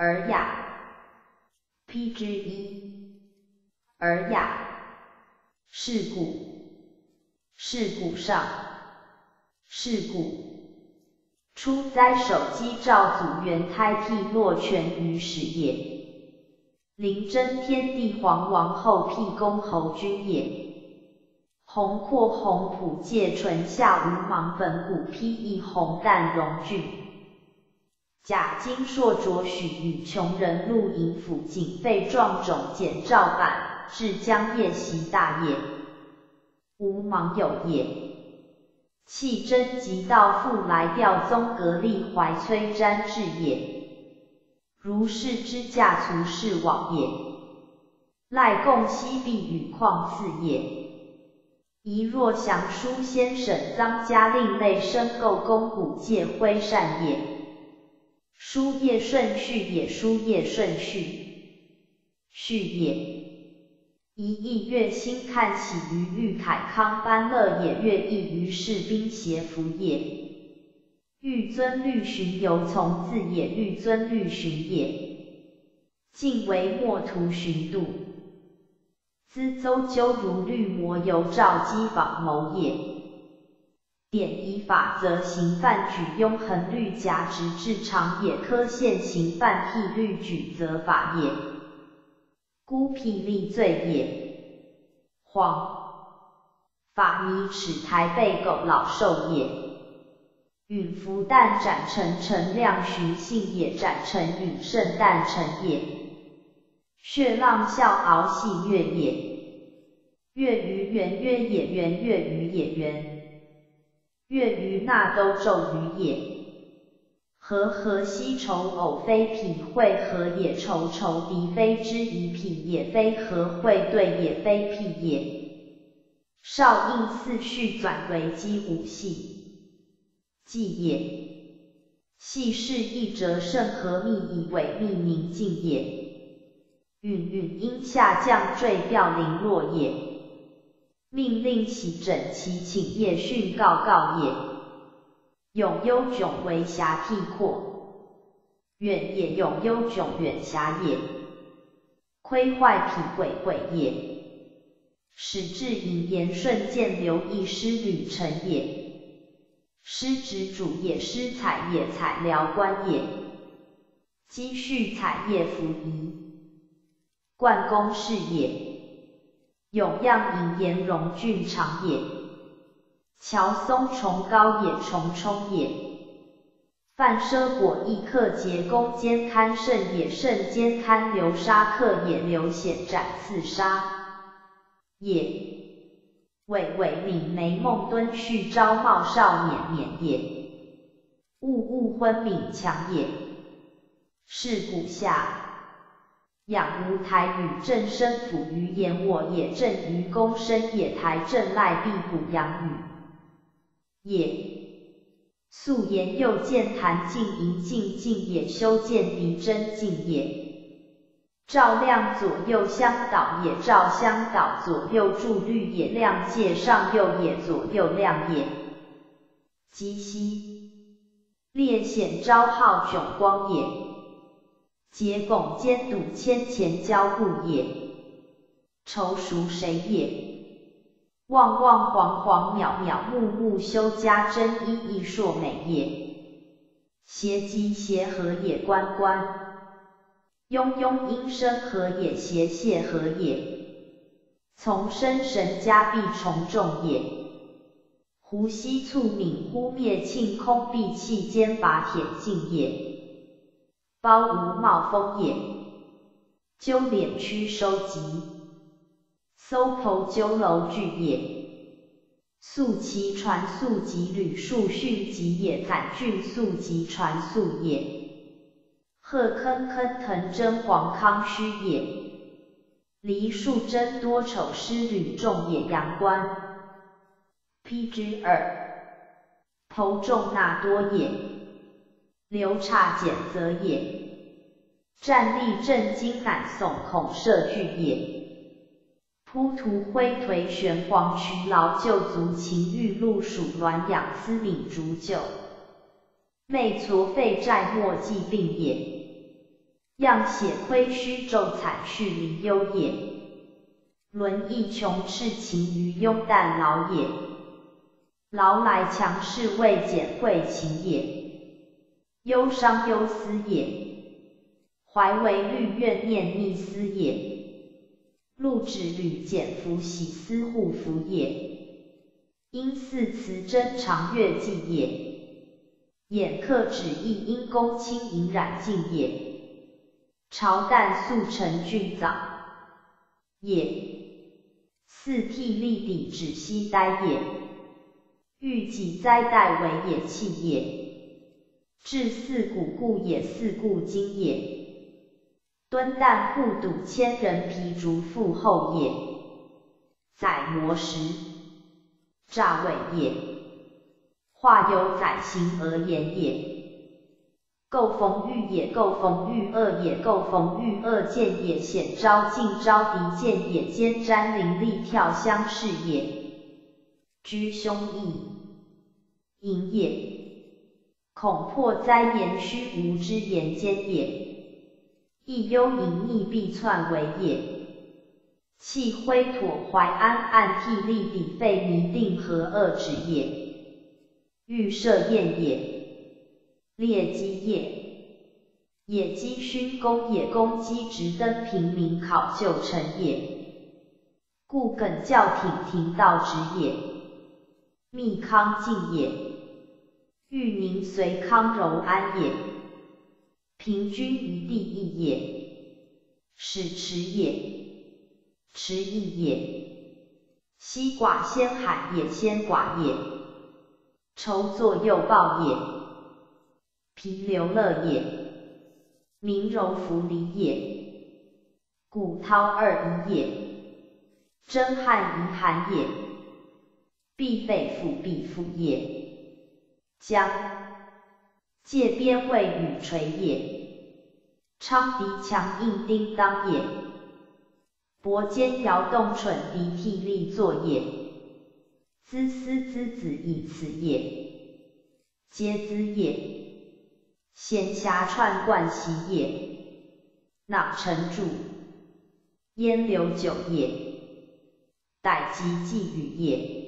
尔雅。P 之一，尔雅。是故，是故上，是故。初哉手机照祖元胎辟落泉于始也。临真天地皇王后辟公侯君也。宏阔宏普界纯下无芒本古披翼宏淡荣峻。甲金硕卓许与穷人露营府景废壮种简照板。至江夜袭大业，吾芒有也。弃真即道复来调宗格立怀崔瞻至也。如是之驾卒是往也。赖共西壁与况次也。宜若降书先生臧家令内申构公古介徽善也。书业顺序也，书业顺序，序也。一亿月星看起于玉凯康班乐也，乐意于士兵协服也。玉尊律寻游从自也，玉尊律寻也。晋为墨图寻度，资邹纠如律魔由赵姬访谋也。典以法则刑犯举庸衡律夹直至长也，科现刑犯替律举则法也。孤辟立罪也，荒法尼齿台被狗老兽也，允福旦斩成陈亮寻信也，斩成允圣诞成也，血浪笑敖戏月也，月于圆月也，圆月于也圆，月余那都咒于也。和合西愁偶非品会何也，愁愁敌非之以品也，非合会对也，非匹也。少应四序转为积五系，记也。系是一折甚和密以为密明镜也。允允因下降坠掉零落也。命令起整齐请业训告告也。永幽迥为狭僻阔，远也永幽迥远狭也。亏坏脾鬼鬼也，使至引言顺见流一失旅程也。失职主也，失采也，采辽官也。积蓄采业服仪，冠公事也。永样引言荣俊长也。乔松崇高也，重冲也；范奢果亦克节弓兼堪胜也，胜兼堪流沙克也，流险斩刺杀也。伟伟敏眉梦敦续朝茂少勉勉也。物物昏敏强也。是古下养无台与正生辅于言我也，正于公身也，台正赖必补阳语。也，素颜又见谭静迎静静也，修见敌真静也，照亮左右相导也，照相导左右助律也，亮界上右也，左右亮也，积西列显昭号迥光也，结拱兼堵千前交互也，愁孰谁也？望望黄黄渺渺，木木修家真一意硕美也。邪吉邪和也，关关。庸庸阴生和也，邪谢和也。从生神家必从众也。胡西促敏忽灭庆空闭气兼拔铁镜也。包无冒风也。鸠敛屈收集。搜头鸠楼具也，素其传素及吕树训及也，宰俊素及传素也。鹤坑坑腾真黄康虚也，梨树真多丑诗吕众也，阳关。P 之二，头重纳多也，流差简则也，站立震惊感耸恐摄具也。扑涂灰颓玄黄渠劳旧足情欲露属卵养思敏逐旧，昧痤肺债莫计病也。样血亏虚骤惨序离忧也。轮亦穷赤情于庸旦劳也。劳来强势未减惠情也。忧伤忧思也。怀为虑怨念逆思也。禄止履减服喜思护福也。因似辞真常月记也。眼客止意因公轻盈染净也。朝旦速成俊早也，四涕立底止息呆也，欲己灾代为也气也，至四谷故也四故今也，敦旦护堵千人皮竹腹后也，载魔石诈伪也，化有载行而言也。构逢遇也，构逢遇恶也，构逢遇恶见也，显招近招敌见也，兼瞻灵力跳相视也，居凶易淫也，恐破灾言虚无之言间也，亦忧隐匿必篡为也，气灰妥怀安暗替立底废迷定何恶止也，欲设宴也。列基业，野鸡勋功也，公鸡直登平民考就成也，故耿教挺庭道直也，密康敬也，欲宁随康柔安也，平均于地义也，使持也，持义也，西寡先海也，先寡也，筹作右报也。平流乐也，明柔弗离也，古涛二仪也，真汉遗寒也，必废复必复也，将借边位与垂也，昌鼻强硬叮当也，脖肩摇动蠢鼻涕力作也，兹思兹子以此也，皆兹也。闲暇串贯席也，囊成柱，烟流酒也，待机寄语也，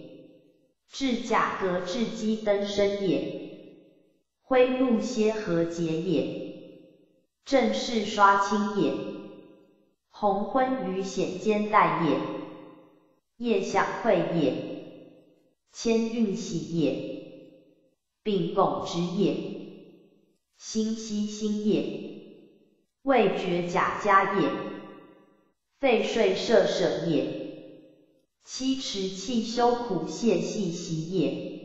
至甲革至机登身也，挥露歇何节也，正式刷清也，红昏于显间待也，夜享会也，千运喜也，并共之也。心息心也，未觉甲家也，废税舍舍也，七持气修苦泄系习也，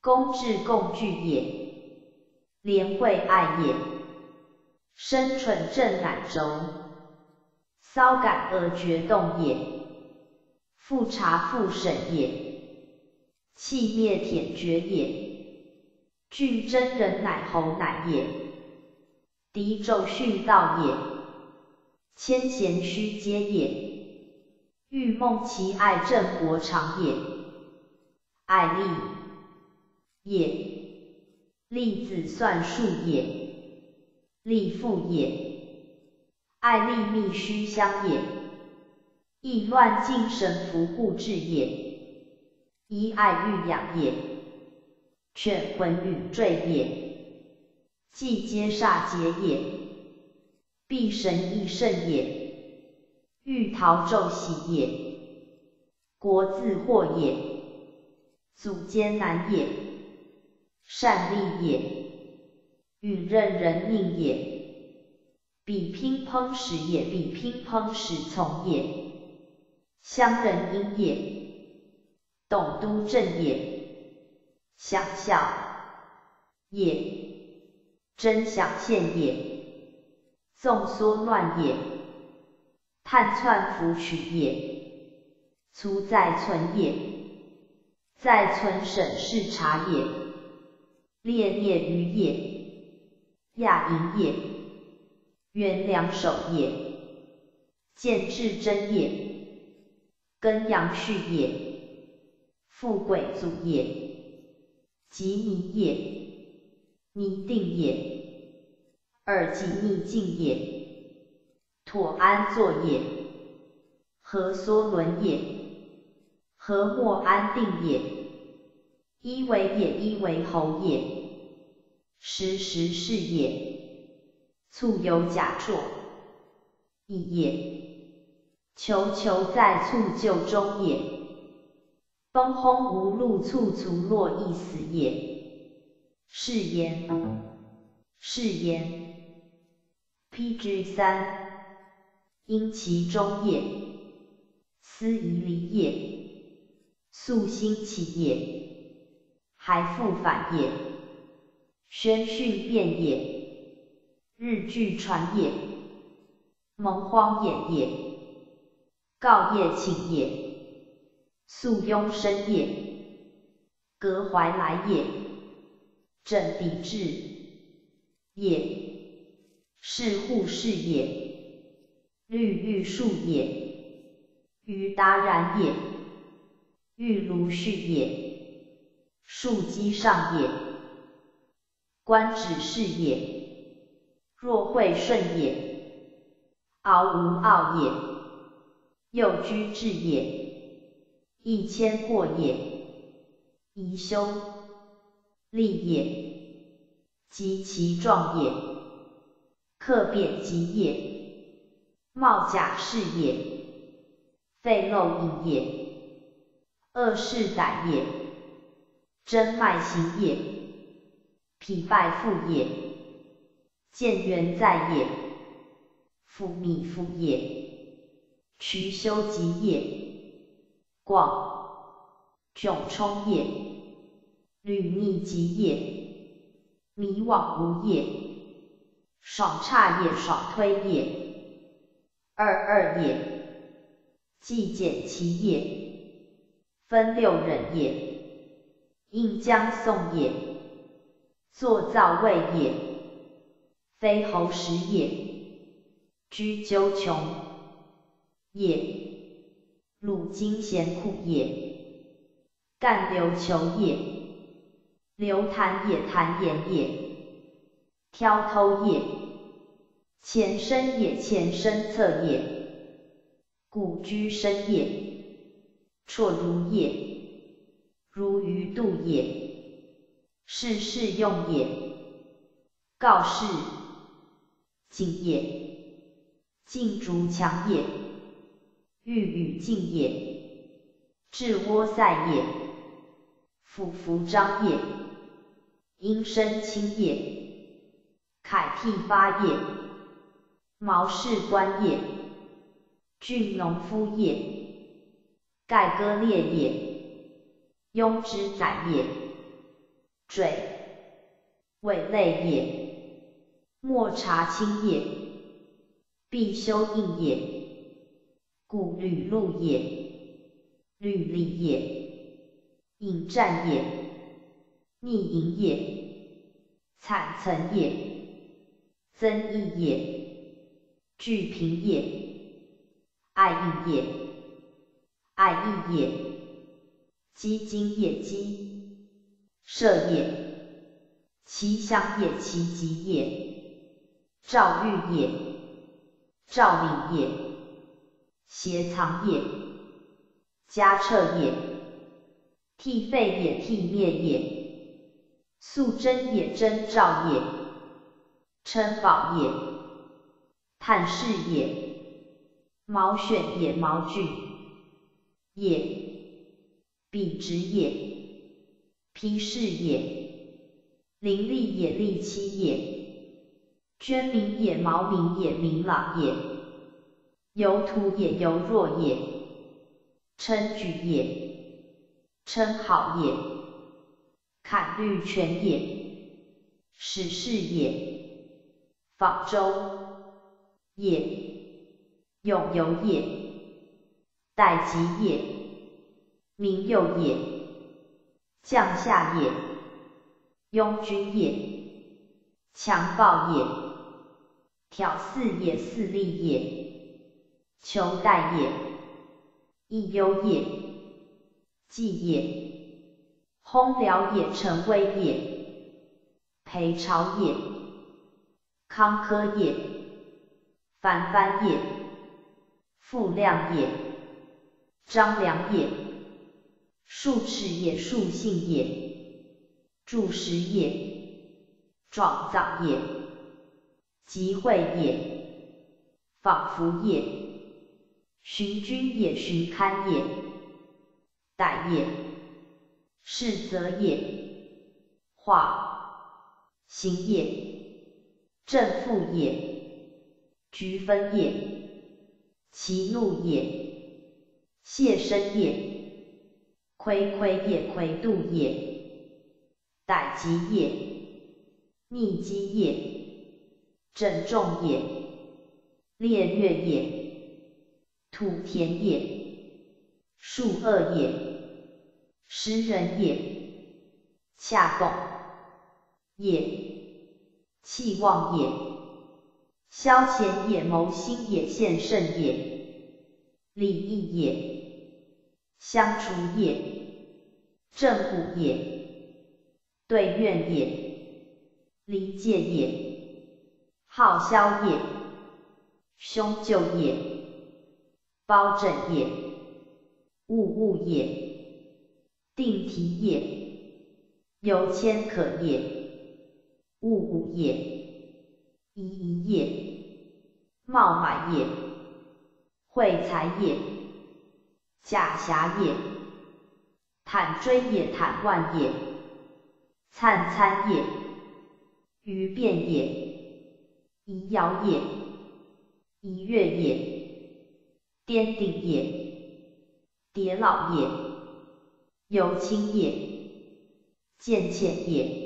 公至共聚也，连会爱也，生蠢正乃轴，骚感而绝动也，复察复审也，气灭舔绝也。具真人乃侯乃也，敌咒训道也，千贤须皆也，欲梦其爱正国常也，爱立也，立子算数也，立父也，爱立密虚相也，意乱精神服护志也，依爱欲养也。犬魂与坠也，既皆煞劫也，必神亦甚也，欲逃骤喜也，国自祸也，祖艰难也，善利也，与任人命也，比拼烹食也，比拼烹食从也，乡人因也，董都正也。想笑也，真想现也，纵缩乱也，探窜伏取也，粗在存也，在存审视察也，列业于也，亚营也，元良守也，见至真也，根阳序也，富贵祖也。即泥也，泥定也，二即逆境也，妥安坐也，何缩伦也，和莫安定也，一为也，一为侯也，时时是也，促有假辍，亦也，求求在促救中也，崩轰无路，促卒落亦死也，是言，是言。P.G. 三，因其中也，思夷离也，素心起也，还复反也，宣训变也，日俱传也，蒙荒衍也，告业请也，素庸生也，隔怀来也，正抵制也。是护士也，绿玉树也，于达然也，玉如序也，树基上也，观止是也，若会顺也，敖无傲也，又居至也，一千过也，宜修立也，及其壮也。克变吉也，冒假是也，废漏隐也，恶事歹也，真脉行也，脾败复也，见缘在也，复密复也，渠修吉也，广迥冲也，履逆吉也，迷惘无也。爽差也，爽推也，二二也，既减其也，分六忍也，应将送也，作造位也，非侯时也，居鸠穷也，鲁金贤苦也，干流求也，流谈也，谈言也。挑偷也，前身也，前身侧也，古居身也，绰如也，如鱼度也，事事用也，告示，敬也，敬竹墙也，欲与镜也，至窝塞也，俯伏张也，阴身清也。凯替发也，毛氏官也，郡农夫也，盖割裂也，庸之宰也，嘴，尾类也，莫察清也，必修应也，故履路也，履礼也，引战也，逆营也，惨岑也。增益也，聚贫也，爱义也，爱义也，积精也，积射也，其祥也，其吉也，兆玉也，兆敏也，邪藏也，加彻也，替废也，替灭也，素真也，真兆也。称宝也，探视也，毛选也，毛俊也，笔直也，批示也，伶俐也，利期也，娟明也，毛明也，明朗也，游图也，游若也，称举也，称好也，坎律全也，史事也。访州。也，永游也，待吉也，明佑也，将下也，庸君也，强暴也，挑四也，四利也，求待也，益优也，计也，轰辽也，成威也，陪朝也。康科也，凡帆也，傅亮也，张良也，数尺也，数信也，注石也，壮藏也，集会也，仿佛也，寻君也，寻堪也，待也，是则也，化，行也。正负也，局分也，其怒也，谢生也，亏亏也，亏度也，逮疾也，逆机也，整众也，烈月也，土田也，树恶也，食人也，恰共也。气旺也，消遣也，谋心也，献胜也，礼义也，相处也，正骨也，对怨也，离戒也，好消也，凶救也，包拯也，物物也，定题也，有谦可也。物物也，一一也，冒买也，惠财也，假侠也，坦追也，坦万也，灿参也，鱼变也，宜摇也，宜月也，颠顶也，叠老也，有清也，见浅也。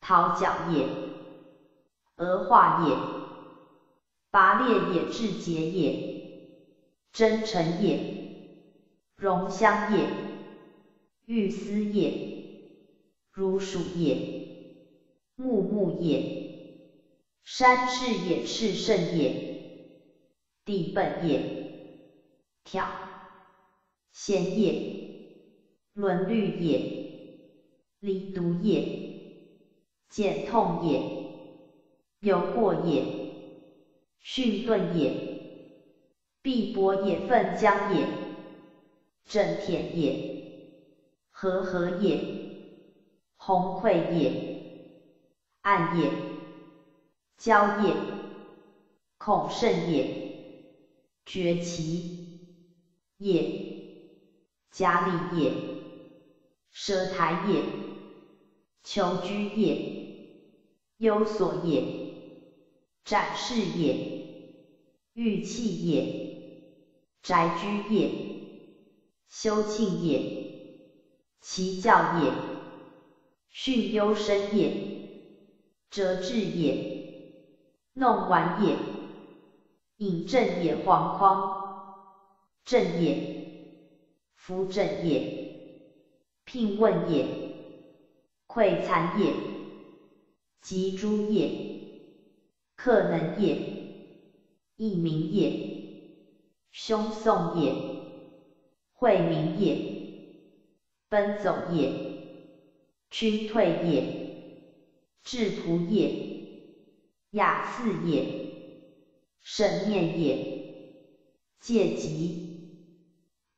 讨角也，而化也，拔烈也，至节也，真诚也，荣香也，玉丝也，如鼠也，木木也，山势也，是盛也，地本也，挑，贤也，伦律也，离毒也。减痛也，有过也，训顿也，必薄也，奋将也，正田也，和合也，鸿溃也，暗也，交也，恐甚也，绝其也，甲礼也，舍台也，求居也。忧所也，展示也，玉器也，宅居也，修庆也，其教也，训优生也，折志也，弄丸也，引正也，惶匡正也，扶正也，聘问也，馈残也。及诸业，克能也，义民也，凶讼也，惠民也，奔走也，屈退也，质朴也，雅肆也，神念也，戒疾，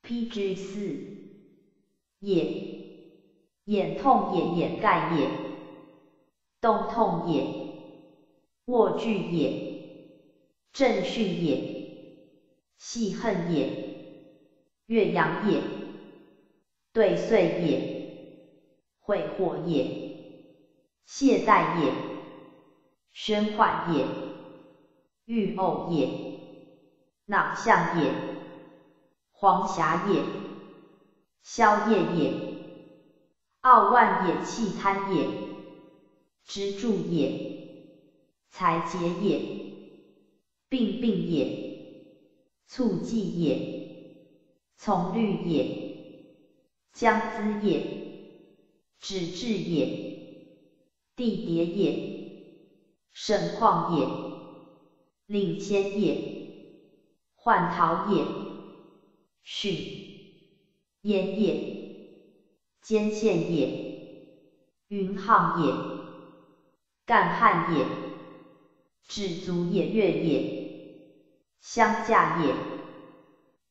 披之四也，眼痛也，掩盖也。动痛也，卧具也，正训也，细恨也，岳阳也，对岁也，会祸也，懈怠也，宣缓也，欲呕也，囊相也，黄霞也，宵夜也，傲万也，气贪也。支柱也，才结也，病病也，促济也，从律也，将资也，止滞也，地叠也，盛况也，领先也，换逃也，训焉也，兼线也，云汉也。干旱也，止足也，月也，相驾也，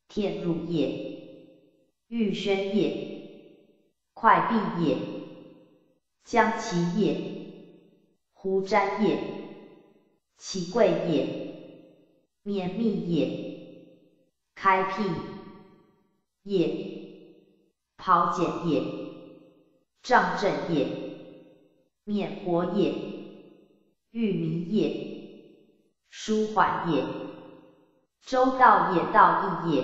天汝也，玉轩也，快璧也，将其也，胡瞻也，其贵也，绵密也，开辟也，庖简也，障正也，免活也，欲明也，舒缓也，周道也，道义也，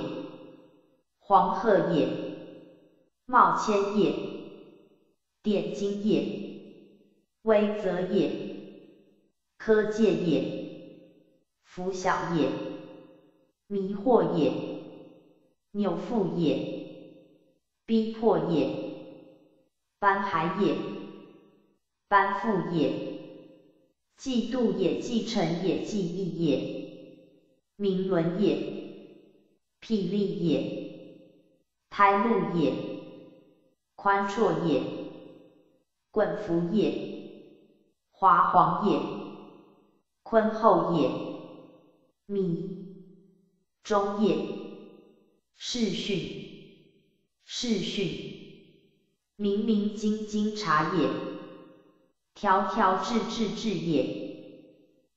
黄鹤也，茂谦也，点睛也，威泽也，科戒也，拂晓也，迷惑也，扭复也，逼迫也，斑骸也，班复也，嫉妒也，继承也，记忆也，明伦也，霹雳也，胎露也，宽绰也，滚服也，华黄也，坤厚也，米中也，世训，世训，明明经经察也，条条至至至也，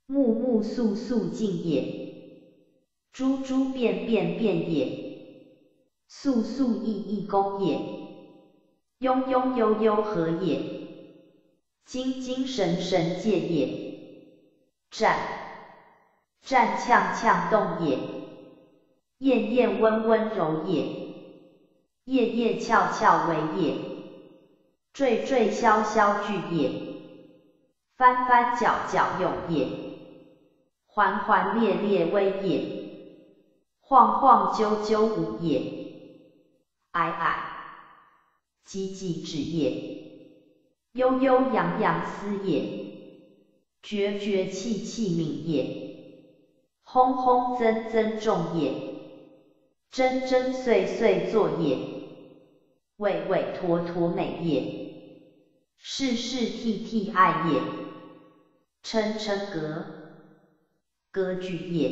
木木肃肃静也，诸诸变变变也，肃肃毅毅恭也，庸庸悠悠和也，精精神神戒也，战。战呛呛动也，燕燕温温柔也，夜夜俏俏为也，惴惴萧萧惧也。翻翻搅搅勇也，环环列列威也，晃晃啾啾舞也，皑皑寂寂止也，悠悠扬扬思也，决决气气敏也，轰轰增增重也，真真碎碎作也，伟伟妥妥美也，事事替替爱也。称称格，格局也；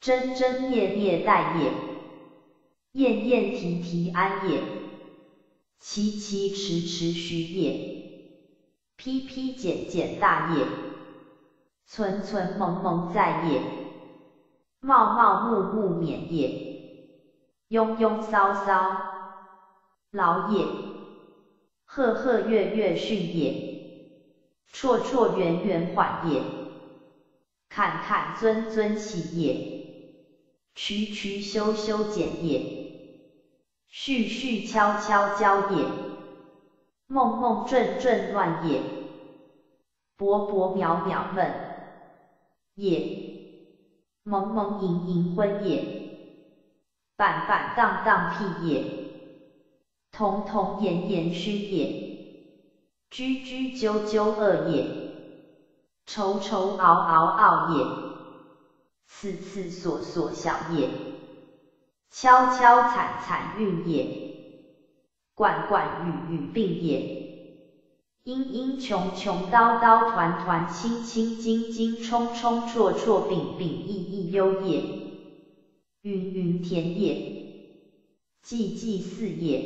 真真灭灭待也；厌厌提提安也；期期迟迟虚也；披披简简大也；存存蒙蒙在也；茂茂穆穆冕也；庸庸骚骚劳也；赫赫月月训也。绰绰圆圆缓也，坎坎尊尊起也，曲曲修修简也，序序悄悄交也，梦梦阵阵乱也，薄薄渺渺闷也，蒙蒙盈盈昏也，板板荡荡辟也，彤彤炎炎虚也。居居啾啾恶也，愁愁嗷嗷嗷也，刺刺索索小也，悄悄惨惨运也，贯贯雨雨病也，阴阴穷穷叨叨团团清清晶晶冲冲绰绰秉秉意意悠也，云云田也，寂寂寺也，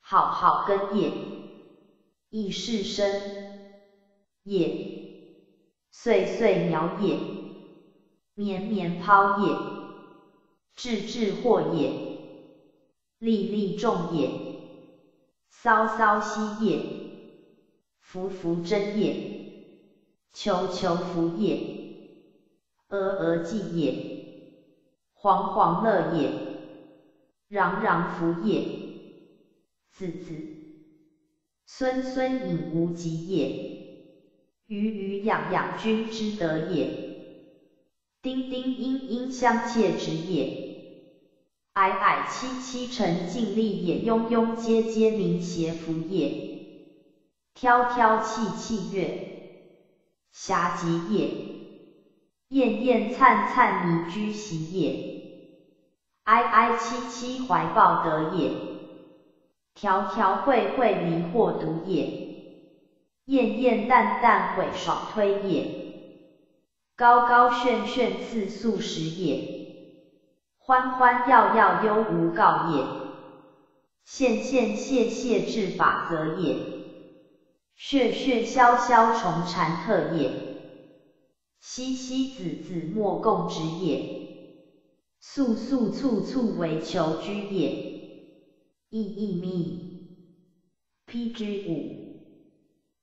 好好根也。亦是生也，岁岁苗也，绵绵抛也，质质惑也，粒粒众也，骚骚息也，浮浮真也，求求福也，峨峨寂也，惶惶乐也，攘攘福也，子子。孙孙隐无极也，鱼鱼养养君之德也，丁丁殷殷相切之也，矮矮戚戚沉静力也，庸庸阶阶明邪福也，挑挑戚戚月，暇极也，艳艳灿灿离居席也，哀哀戚戚怀抱德也。条条会会迷惑毒也，艳艳淡淡毁爽推也，高高炫炫次素食也，欢欢耀耀忧无告也，现现谢谢智法则也，血血萧萧重禅特也，熙熙子子莫共执也，素素簇簇为求居也，意意密，PG 五，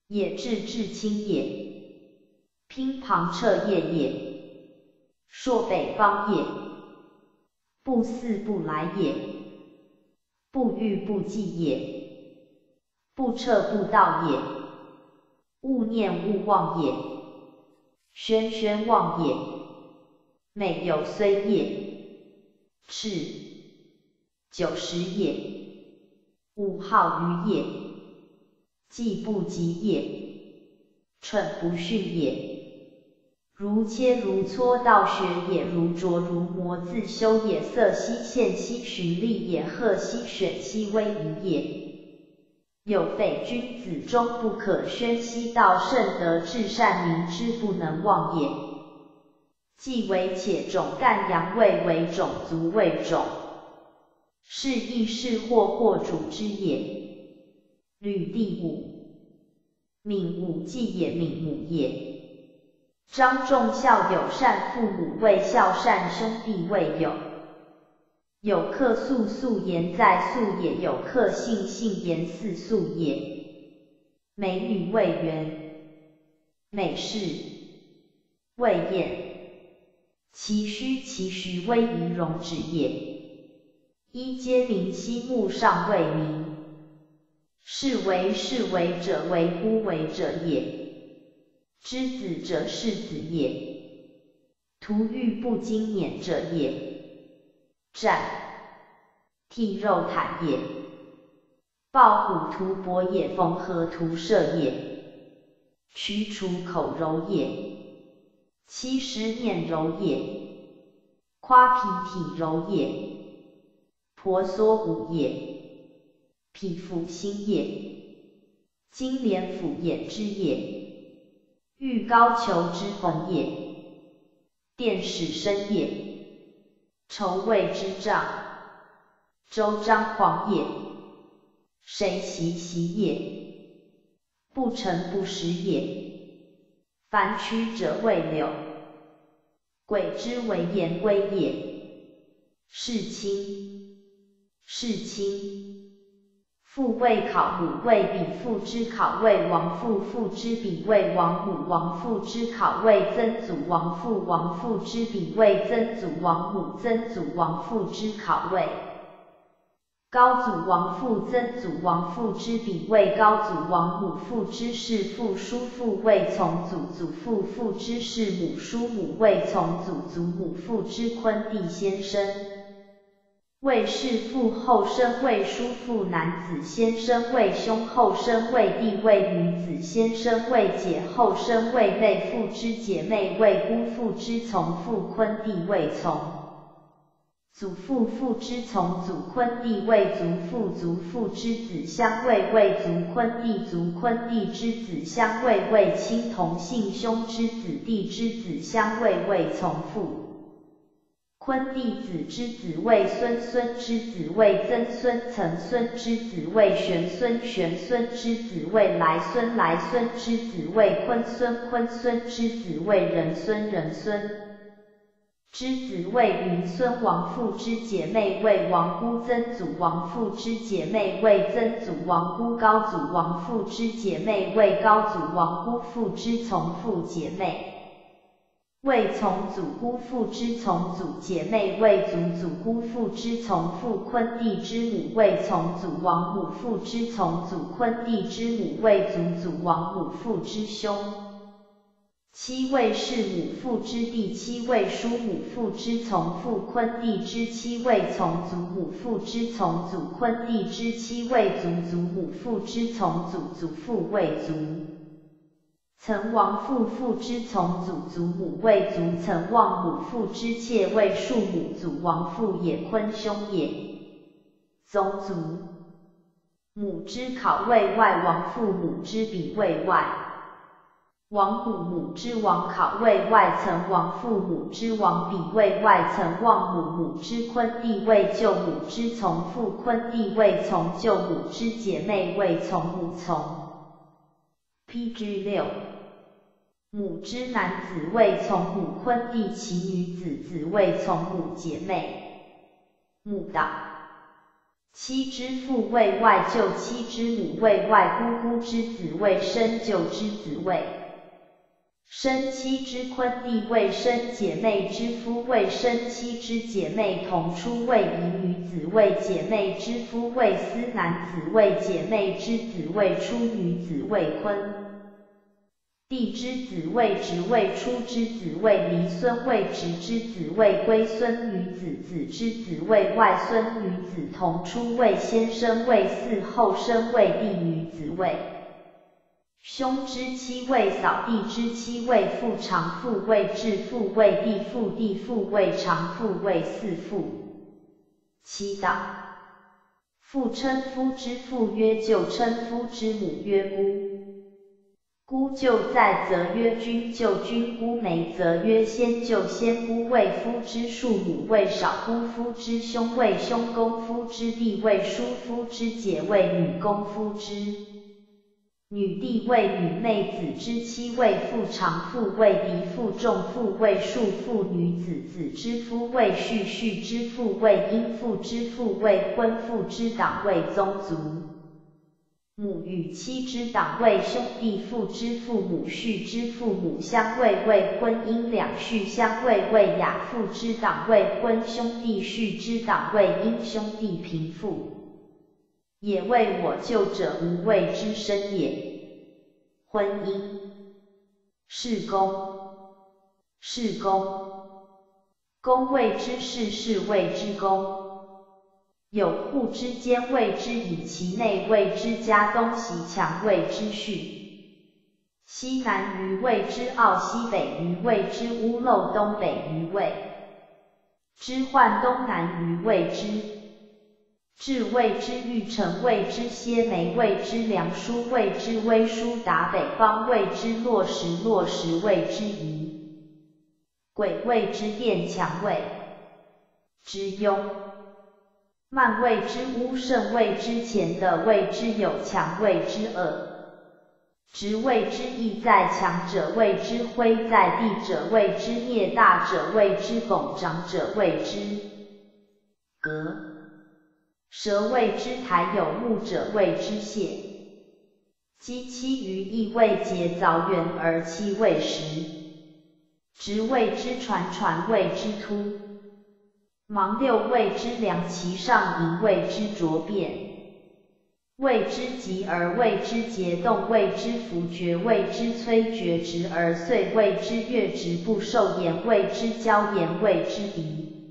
也至至清也。乒乓彻夜也，朔北方也，不思不来也，不欲不计也，不彻不道也，勿念勿忘也，轩轩望也，美有虽也，赤。九十也，吾好于也，既不及也，蠢不逊也。如切如磋道学也，如琢如磨自修也，色兮现兮寻觅也，赫兮选兮威仪也。有匪君子终不可宣兮，道圣德至善民之不能忘也。既为且种干阳未为种族未种，是亦是或或主之也。履第五，敏武季也，敏母也。张仲孝有善父母未孝善兄弟未有，有客素素言在素也，有客信信言似素也。美女未圆，美事未厌，其虚其虚微仪容止也。一皆明兮目尚未明，是为是为者为乎为者也。知子者是子也，徒欲不经免者也。战，剔肉袒也。抱虎图搏也，缝合图射也。驱除口柔也，欺师念柔也。夸皮体柔也，婆娑舞也。匹夫心也，金莲府眼之也。欲高求之逢也，殿使生也，愁未之丈，周张狂也，谁习习也，不成不食也，凡曲者未柳，鬼之为言归也，是亲，是亲。父为考，母为比，父之考为王父，父之比为王母，王父之考为曾祖，王父王父之比为曾祖，王母曾祖王父之考为高祖，王父曾祖王父之比为高祖，王母父之氏父叔父为从祖，祖父父之氏母叔母为从祖，祖母父之坤弟先生。为世父后生为叔父男子先生为兄后生为弟为女子先生为姐后生为妹父之姐妹为姑父之从父坤弟为从祖父父之从祖坤弟为族父族父之子相位为族坤弟族坤弟之子相位为亲同姓兄之子弟之子相位为从父。坤弟子之子为孙，孙之子为曾孙，曾孙之子为玄孙，玄孙之子为来孙，来孙之子为坤孙，坤孙之子为人孙，人孙之子为云孙。王父之姐妹为王姑，曾祖王父之姐妹为曾祖王姑，高祖王父之姐妹为高祖王姑父之从父姐妹。为从祖姑父之从祖姐妹，为祖祖姑父之从父坤弟之母，为从祖王母父之从祖坤弟之母，为祖祖王母父之兄。七位是母父之弟，七位叔母父之从父坤弟之七位从祖母父之从祖坤弟之七位祖祖母父之从祖祖父为祖。曾王父父之从祖祖母为族，曾望母父之妾为庶母，祖王父也坤兄也。宗族母之考为外，王父母之比为外。王母母之王考位外曾，王父母之王比位外曾，望母母之坤地位舅母之从父坤地位从舅母之姐妹位从母从。PG 六，母之男子为从母坤弟，其女子子为从母姐妹。母道。妻之父为外舅，妻之母为外姑姑之子为生舅之子为。生妻之坤弟位生姐妹之夫位生妻之姐妹同出位姨女子位姐妹之夫位司男子位姐妹之子位出女子位坤弟之子位侄位出之子位离孙位侄之子位归孙女子子之子位外孙女子同出位先生位嗣后生位弟女子位。兄之妻位嫂，弟之妻位父，长父位至父位弟父，弟父位长父位嗣父。七道，父称夫之父曰舅，称夫之母曰姑。姑舅在则曰君舅，君姑没则曰先舅，先姑为夫之庶母为少，姑夫之兄为兄，公夫之弟为叔，夫之姐为女，公夫之。女弟为女妹子之妻为父长父为嫡父重父为庶父女子子之夫为婿婿之父为殷父之父为婚父之党为宗族。母与妻之党为兄弟父之父母婿之父母相位为婚姻两婿相位为雅父之党为婚兄弟婿之党为因兄弟平父。也为我救者无畏之身也。婚姻，是公，是公，公谓之事，是谓之公。有户之间谓之以其内谓之家，东西墙谓之序。西南隅谓之奥，西北隅谓之屋漏，东北隅谓之患，东南隅谓之。至谓之玉成，谓之歇梅，谓之良书，谓之微书达北方，谓之落石，落石谓之夷。鬼谓之殿墙，谓之庸。慢谓之乌胜，谓之前的，谓之有强，谓之恶。直谓之义在强者，谓之灰在地者，谓之业大者，谓之拱长者，谓之革。蛇谓之台有木者谓之蟹，鸡栖于翼未结凿圆而栖未实，直谓之传传谓之突，芒六谓之良其上盈谓之浊变，谓之急而谓之节动谓之浮绝谓之摧绝直而遂谓之月直不受言谓之交言谓之敌，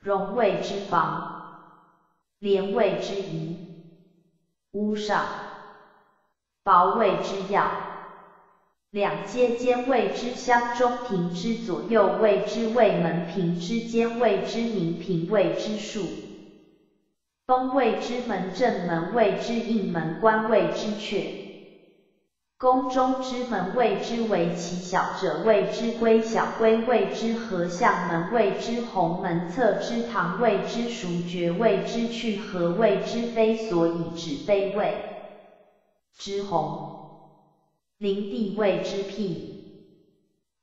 容谓之防。连谓之仪，屋上；薄谓之要，两阶间谓之相中庭之左右谓之卫门平之间谓之明平谓之数，封谓之门正门谓之印门关谓之阙。宫中之门谓之为其小者，谓之归小归；谓之合相门，谓之鸿门；侧之堂，谓之熟绝；谓之去合，谓之非所以止非谓之鸿。灵地谓之辟。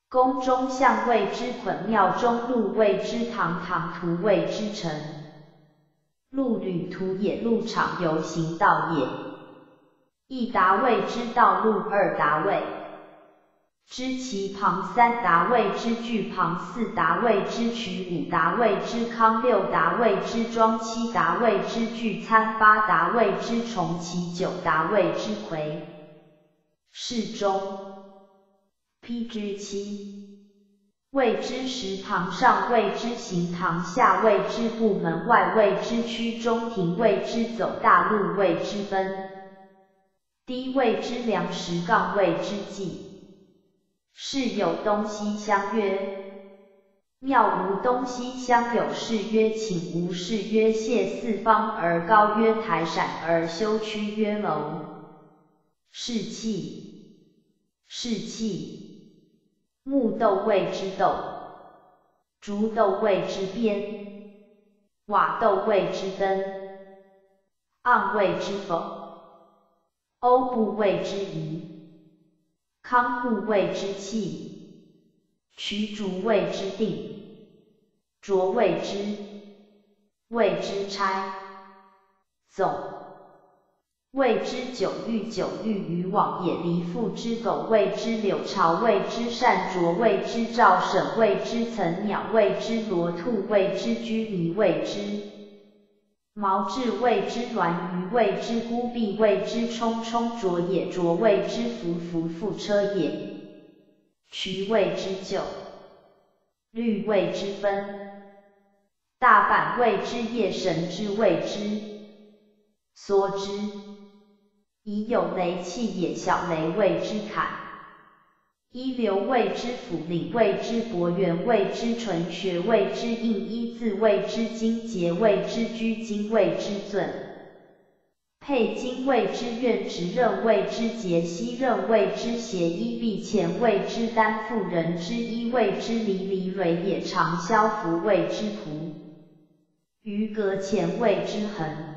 宫中相谓之捆，庙中路谓之堂，堂途谓之城。路旅途也，路场游行道也。一达位之道路，二达位之其旁，三达位之距旁，四达位之渠，五达位之康，六达位之庄，七达位之聚餐，八达位之重其，九达位之魁。是中。P.G. 七谓之食堂，上谓之行堂，下谓之部门，外谓之区，中庭谓之走大路，谓之分。低位之粮食，杠位之计，是有东西相曰：庙无东西相有，是曰请，无是曰谢。四方而高曰台，闪而修曲曰楼。是气，士气。木豆谓之豆，竹豆谓之鞭，瓦豆谓之灯，盎谓之否，欧部谓之仪，康部谓之器，渠竹谓之定，浊谓之谓之差，总。谓之九玉，九玉于网也。离父之狗，谓之柳巢，谓之善啄，谓之赵省，谓之层鸟，谓之罗兔，谓之居离，谓之毛质，谓之鸾鱼，谓之孤壁，谓之冲冲啄也。啄谓之浮，浮覆车也。渠谓之九，律谓之分，大阪谓之夜神之谓之缩之。以有雷气也，小雷谓之坎，一流谓之府领，谓之博元，谓之纯学，谓之应一字，谓之精节，谓之居精，谓之尊。配金谓之愿执任，谓之节息任，谓之协一臂前，谓之担负人之一，谓之离离蕊也，长消服谓之仆。于阁前谓之横。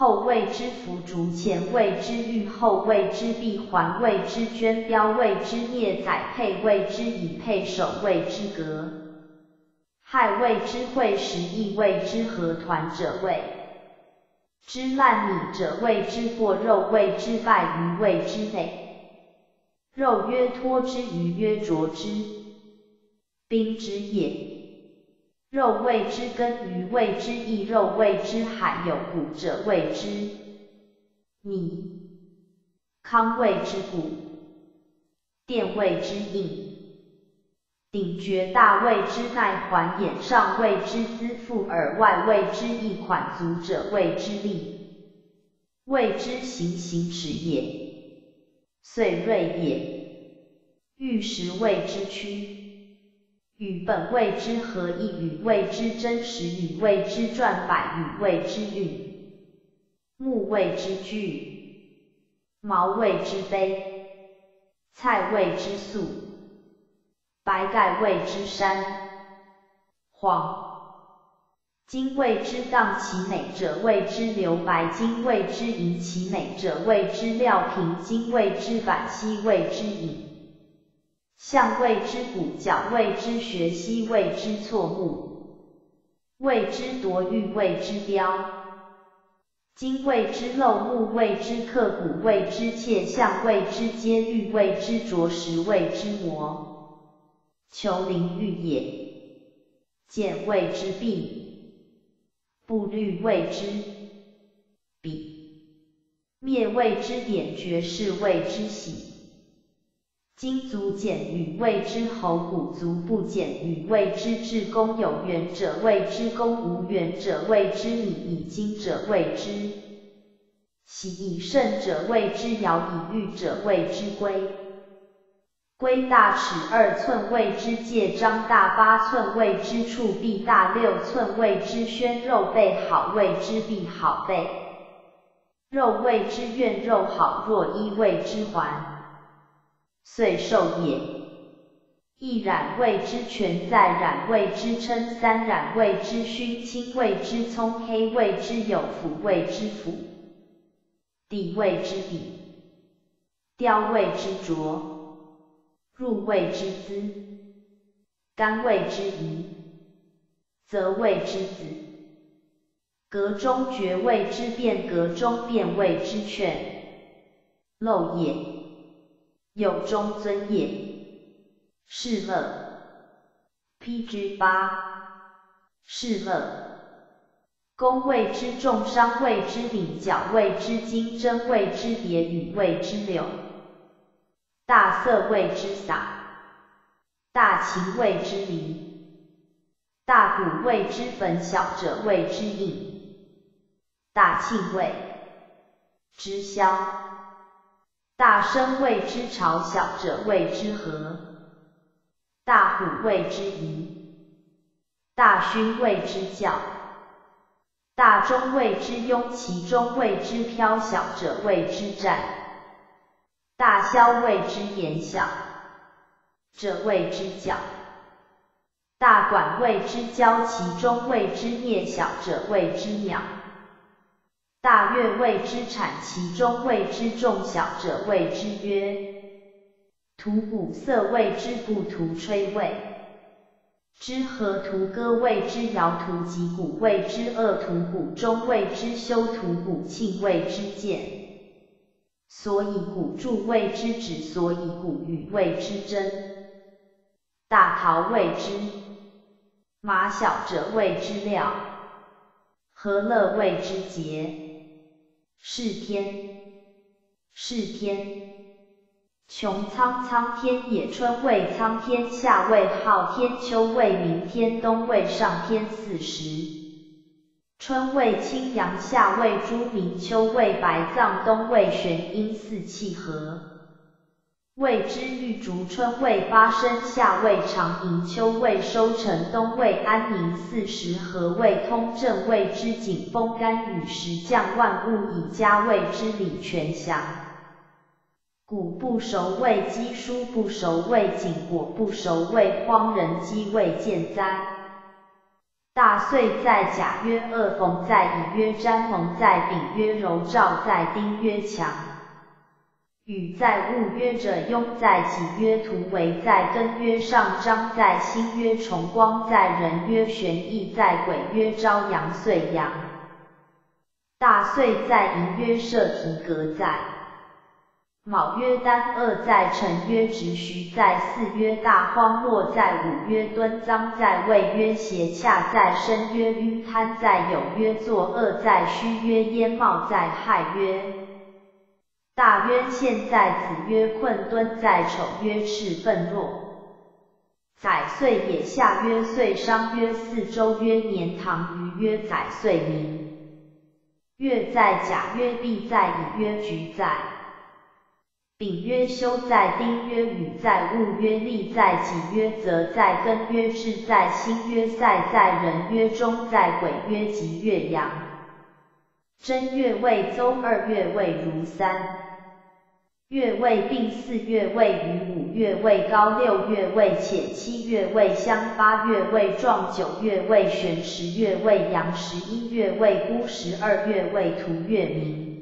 后谓之福竹，前谓之玉，后谓之璧环，谓之绢标，谓之孽载佩，谓之以佩首，谓之格。亥谓之会时，亦谓之合团者，谓之烂米者，谓之过肉，谓之败鱼，谓之内。肉曰脱之，鱼曰啄之，冰之也。肉谓之根，鱼谓之异肉谓之海，有骨者谓之米，康谓之骨，电谓之应，顶绝大谓之耐环，眼上谓之资腹，耳外谓之一款足者谓之力，谓之行行止也，遂锐也，玉石谓之躯。与本谓之合意，与谓之真实，与谓之转百，与谓之运。木谓之具，毛谓之悲，菜谓之素，白盖谓之山，黄金谓之荡其美者谓之留白金谓之盈其美者谓之料平金谓之板息谓之隐。象谓之骨角，谓之学息，谓之错目，谓之夺玉，谓之雕。金谓之漏木，谓之刻骨，谓之切象，谓之接玉，谓之着实，谓之磨。求灵玉也。见谓之璧，不虑谓之比。灭谓之点，绝世谓之喜。金足简与谓之喉，骨足不简与谓之至公有缘者谓之公，无缘者谓之礼，以金者谓之喜，以胜者谓之爻，以玉者谓之龟。龟大尺二寸谓之介，张大八寸谓之触，臂大六寸谓之宣，肉背好谓之臂好背，肉谓之愿肉好若一谓之环。遂受也。一染谓之全，在染谓之称，三染谓之熏，青谓之葱，黑谓之有，腐谓之腐，底谓之底，雕谓之琢，入谓之资，干谓之宜，则谓之子。阁中绝谓之变，阁中变谓之劝，漏也。有中尊也，是乐。P.G. 八，是乐。宫谓之重，商谓之领，角谓之金，针谓之叠，羽谓之柳。大色谓之洒，大秦谓之离，大鼓谓之粉，小者谓之应，大庆谓之萧。大声谓之朝，小者谓之和。大虎谓之夷，大勋谓之教。大中谓之庸，其中谓之飘，小者谓之战。大消谓之言小，者谓之角；大管谓之交，其中谓之孽小者谓之鸟；大乐谓之产，其中谓之众小者谓之曰。图鼓瑟谓之不图吹谓之和图歌谓之摇图及鼓谓之恶图鼓中谓之修图鼓庆谓之见。所以鼓柱谓之止，所以鼓与谓之争。大陶谓之马小者谓之料，何乐谓之节。是天，是天。穹苍苍天也，春谓苍天，夏谓昊天，秋谓明天，冬谓上天。四时。春谓青阳，夏谓朱明，秋谓白藏，冬谓玄阴，四气合。谓之玉竹，春未发生，夏未长盈，秋未收成，冬未安宁。四时和谓通正，谓之景风干雨时降万物以家，谓之理全祥。谷不熟谓积书不熟谓景果不熟谓荒人饥谓见灾。大岁在甲曰恶逢在乙曰占蒙在丙曰柔兆在丁曰强。禹在物曰者庸在己曰图为在根曰上张在心曰重光在人曰玄义在癸曰朝阳岁阳。大岁在寅曰射提格在。卯曰丹二在辰曰直徐在巳曰大荒落在午曰敦脏在未曰邪洽在申曰晕贪在酉曰作恶在戌曰烟冒在亥曰大曰现在子曰困敦在丑曰赤愤落宰岁也下曰岁商曰四周曰年唐余曰宰岁明月在甲曰必在乙曰局在。丙曰修在丁曰禹在戊曰利在己曰则在庚曰志在辛曰赛在壬曰中在癸曰吉月阳。正月未邹二月未如三月位并四月未余五月位高六月位浅七月位相八月位壮九月位玄十月位阳十一月位孤十二月位图月明。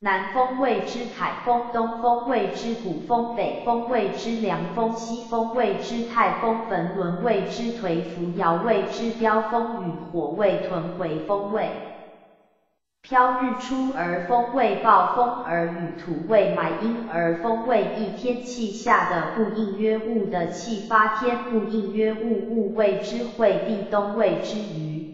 南风谓之凯风，东风谓之鼓风，北风谓之凉风，西风谓之泰风，焚轮谓之颓扶摇谓之飙风，雨火谓屯回风谓飘日出而风谓暴风而雨土谓埋阴而风谓一天气下的不应曰物的气发天不应曰物物谓之会地东谓之余。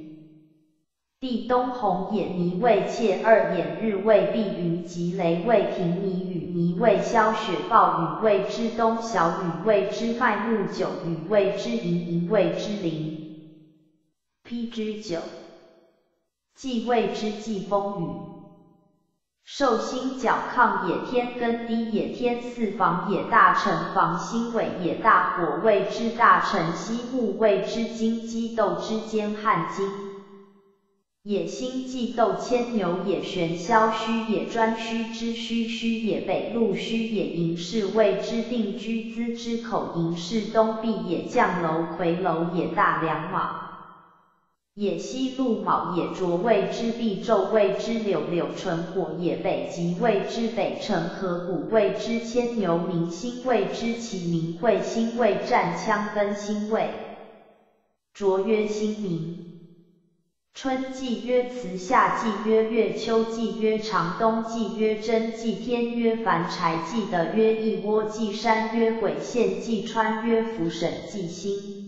地东红眼泥未切，二眼日未闭，云及雷未停，泥雨泥未消，雪暴雨未之冬，小雨未之麦木九雨未之银银未之灵。P 之九，季未之季风雨。寿星角亢也，天根低也，天四房也，大臣房星尾也，大火谓之大臣，西木谓之金鸡斗之间汉金。野心既斗牵牛也，玄霄虚也，专虚之虚虚也，北陆虚也，营室谓之定居资之口，营室东壁也，降楼魁楼也，大梁卯也，西路卯也，着谓之必昼谓之柳柳纯火也，北极谓之北辰，河谷谓之牵牛，明星谓之启明，彗星谓战枪分星谓，卓曰星明。春季曰辞，夏季曰月，秋季曰长，冬季曰真，季天曰凡柴，季的曰一窝，季山曰鬼县，季川曰福神，季星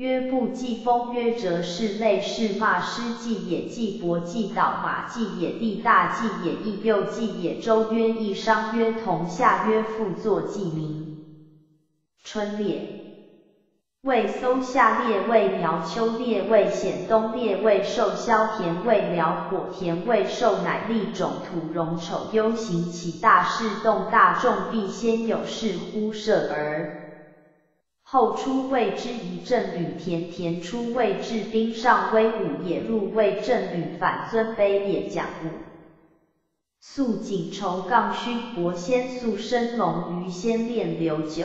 曰不，计风曰折是类是骂师季也，计伯计倒马计也，地大计也，义六计也，周曰义商曰同，夏曰复作季明，春烈。为搜夏列位苗秋列位显冬列位受萧田位辽火田位受乃立种土容丑忧行起大事动大众必先有事乎射而后出谓之一阵履田田出谓之兵上威武也入谓阵履反尊卑也讲武素锦绸杠须薄仙素生龙鱼仙炼流酒。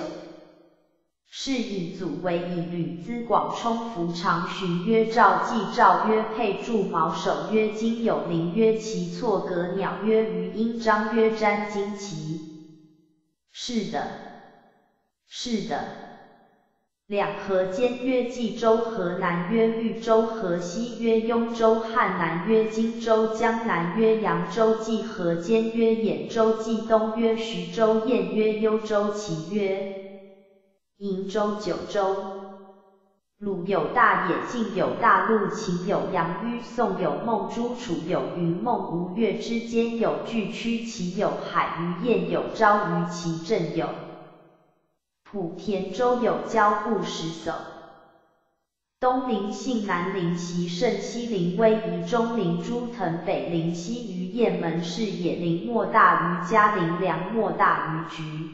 是以祖为以吕资广充服长寻曰赵季赵曰佩祝毛首曰金有灵曰其错格鸟曰余音章曰占金旗。是的，是的。两河间曰冀州河南曰豫州河西曰雍州汉南曰荆州江南曰扬州冀河间曰兖州冀东曰徐州燕曰幽州其曰。瀛州九州，鲁有大野，晋有大陆，秦有杨纡，宋有孟朱，楚有云梦，吴越之间有巨区，齐有海鱼，燕有朝鱼，其镇有莆田州有交固十所。东临信，南临习胜，西临威于，中临朱腾，北临西于雁门市，野林莫大于嘉陵，梁莫大于橘。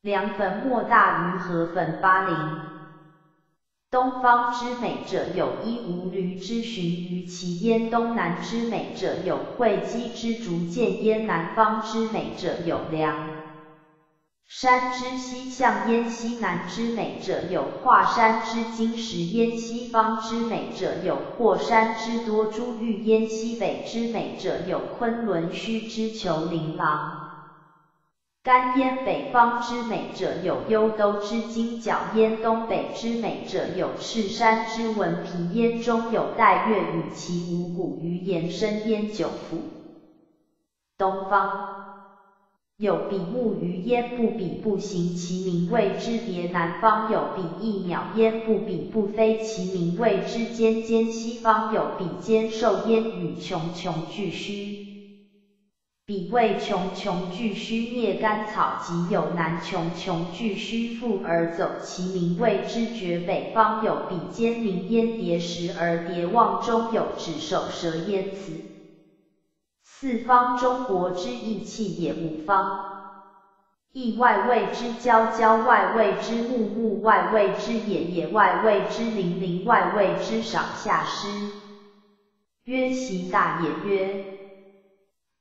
梁坟莫大于河坟巴陵。东方之美者有一无驴之寻于其焉，东南之美者有会稽之竹见焉，南方之美者有梁山之西向焉，西南之美者有华山之金石焉，西方之美者有霍山之多珠玉焉，西北之美者有昆仑虚之求琳琅。干焉北方之美者有幽都之金角焉，东北之美者有赤山之文皮焉，中有带月与其五谷于延伸焉，九府。东方有比目鱼焉，不比不行，其名谓之别。南方有比翼鸟焉，不比不飞，其名谓之尖尖。西方有比肩兽焉，与穷穷俱虚。彼谓穷穷俱须灭甘草，即有南穷穷巨须复而走，其名谓之绝。北方有比肩名焉，叠石而叠望，中有指手蛇焉。此四方中国之义气也。五方义外谓之交交外谓之木，木外谓之野，野外谓之林，林外谓之赏下师。曰习大也。曰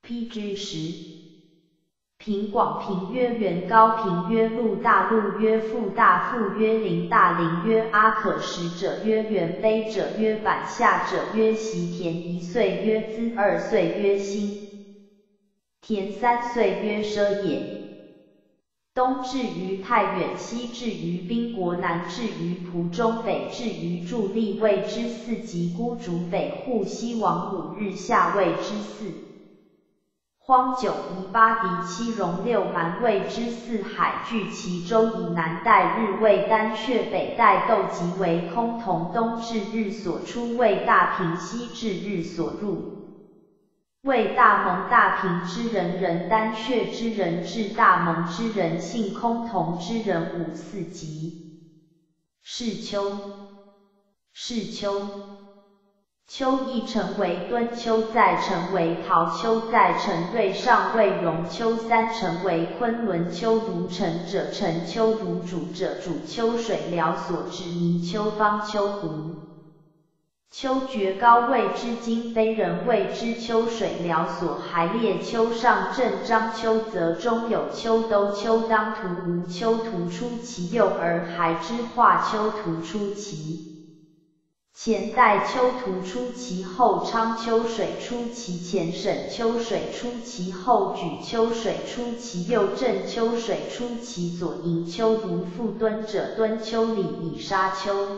P.G. 十平广平曰元高平曰陆大陆曰富大富曰林大林曰阿可食者曰元卑者曰板下者曰席田一岁曰资二岁曰辛田三岁曰奢也。东至于太远，西至于宾国，南至于蒲中，北至于伫立，谓之四极孤竹北户西王五日下谓之四。荒九夷八狄七戎六蛮谓之四海，据其州以南代日为丹穴，北代斗极为空同，东至日所出为大平，西至日所入为大蒙。大平之人，人丹穴之人，至大蒙之人，性空同之人，五四极。是秋，是秋。秋亦成为敦秋，再成为陶秋，再成对上为荣秋，三成为昆仑秋。独成者，成秋独主者，主秋水疗所之名秋方秋湖。秋绝高位之今非人谓之秋水疗所，还列秋上正章秋则中有秋都秋当图无秋图出其右而还之化秋图出其。前代秋图出其后，昌秋水出其前，沈秋水出其后，举秋水出其右，正秋水出其左。迎秋如复蹲者，蹲秋里以沙丘。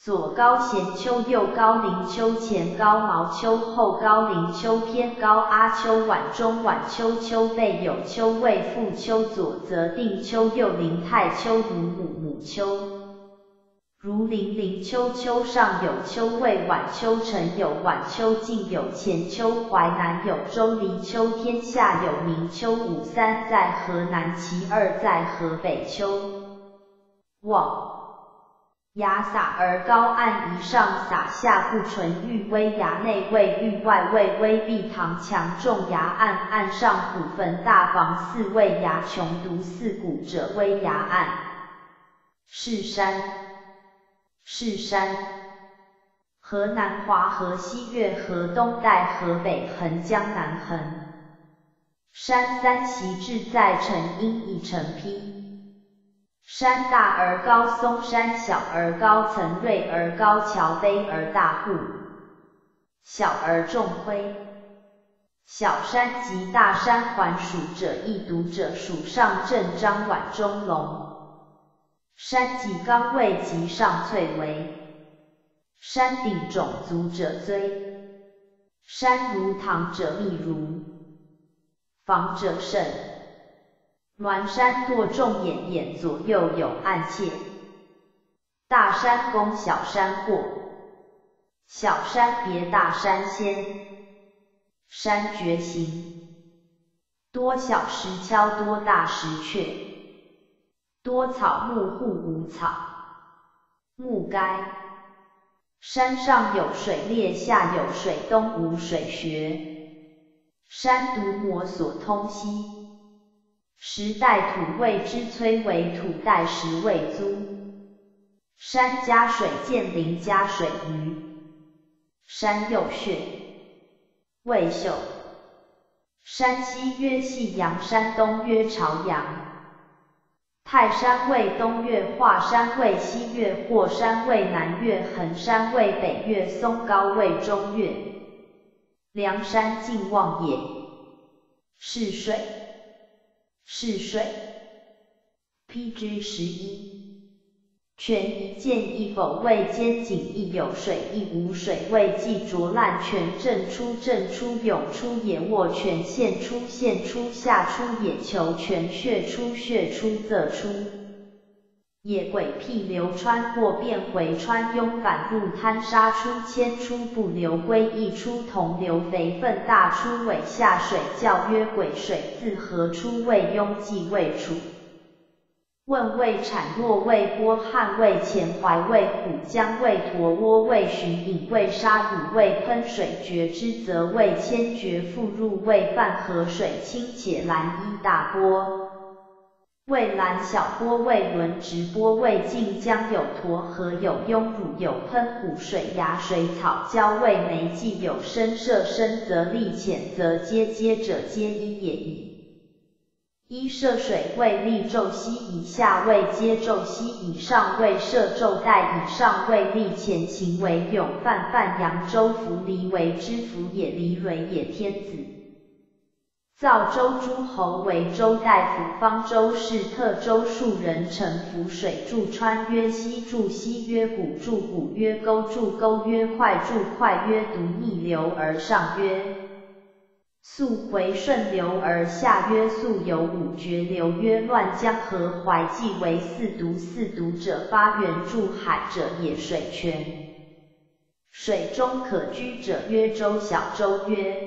左高贤秋，右高陵秋，前高毛秋，后高陵秋，偏高阿秋，晚中晚秋，秋背有秋未复秋，左则定秋，右临太秋，如母母秋。如林林秋秋上有秋未晚秋晨有晚秋近有前秋淮南有周离秋天下有明秋五三在河南其二在河北秋望崖洒而高岸一上洒下不纯玉微崖内未玉外未微壁堂墙重崖岸岸上古坟大房四位崖穷独四谷者微崖岸是山。是山，河南华河西岳河东带河北横江南横山三席志在成阴以成披。山大而高松山小而高层锐而高桥飞而大户，小而重灰。小山及大山环属者一独者属上正张宛中龙。山脊刚位及上翠为。山顶种足者追，山如堂者密如，房者胜。峦山垛重掩眼，左右有暗切。大山攻小山过，小山别大山先。山绝行，多小石敲，多大石阙。多草木户无草，木该。山上有水裂，下有水东无水穴。山独摩所通西。时代土谓之摧为土代时未租。山加水见林加水鱼。山右穴，未秀。山西曰信阳，山东曰朝阳。泰山为东岳，华山为西岳，霍山为南岳，衡山为北岳，嵩高为中岳。梁山尽望也。是水，是水。PG 十一。泉一见一否？未肩井亦有水亦无水？谓既浊烂泉正出正出涌出也卧泉现出现出下出也求泉血出血出则出也鬼辟流穿过变回川拥反入滩杀出千出不流归一出同流肥分大出尾下水叫曰鬼水自何出？未拥即未出。问谓产若谓波汉谓前怀谓虎江谓驼窝谓寻隐谓沙乳谓喷水绝之则谓千绝复入谓泛河水清且蓝衣大波，谓蓝小波谓轮直波谓晋江有驼河有拥乳有喷虎水崖水草交谓梅既有深涉深则利浅则接接者皆一也矣。一涉水位立昼溪以下位接昼溪以上位涉昼带以上位立前秦为永泛泛扬州扶离为知府也离蕊也天子。造州诸侯为周大夫方舟是特州数人乘浮水筑川曰溪筑溪曰谷筑谷曰沟筑沟曰快筑快曰独逆流而上曰。溯回顺流而下曰溯游五绝流曰乱江河淮济为四渎四渎者发源注海者也水泉。水中可居者曰舟小舟曰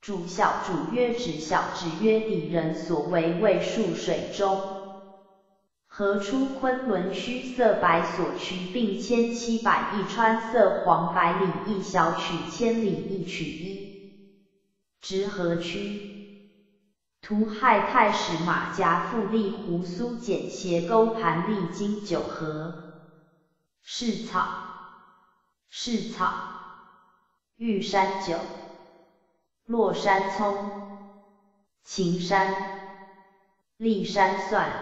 主小主曰止小止曰底人所为未数水中。何出昆仑虚色白所取并千七百一川色黄百里一小曲千里一曲一。直河区，屠害太史马家复立胡苏简斜钩盘历经九河。是草，是草。玉山酒，落山葱，秦山，立山蒜，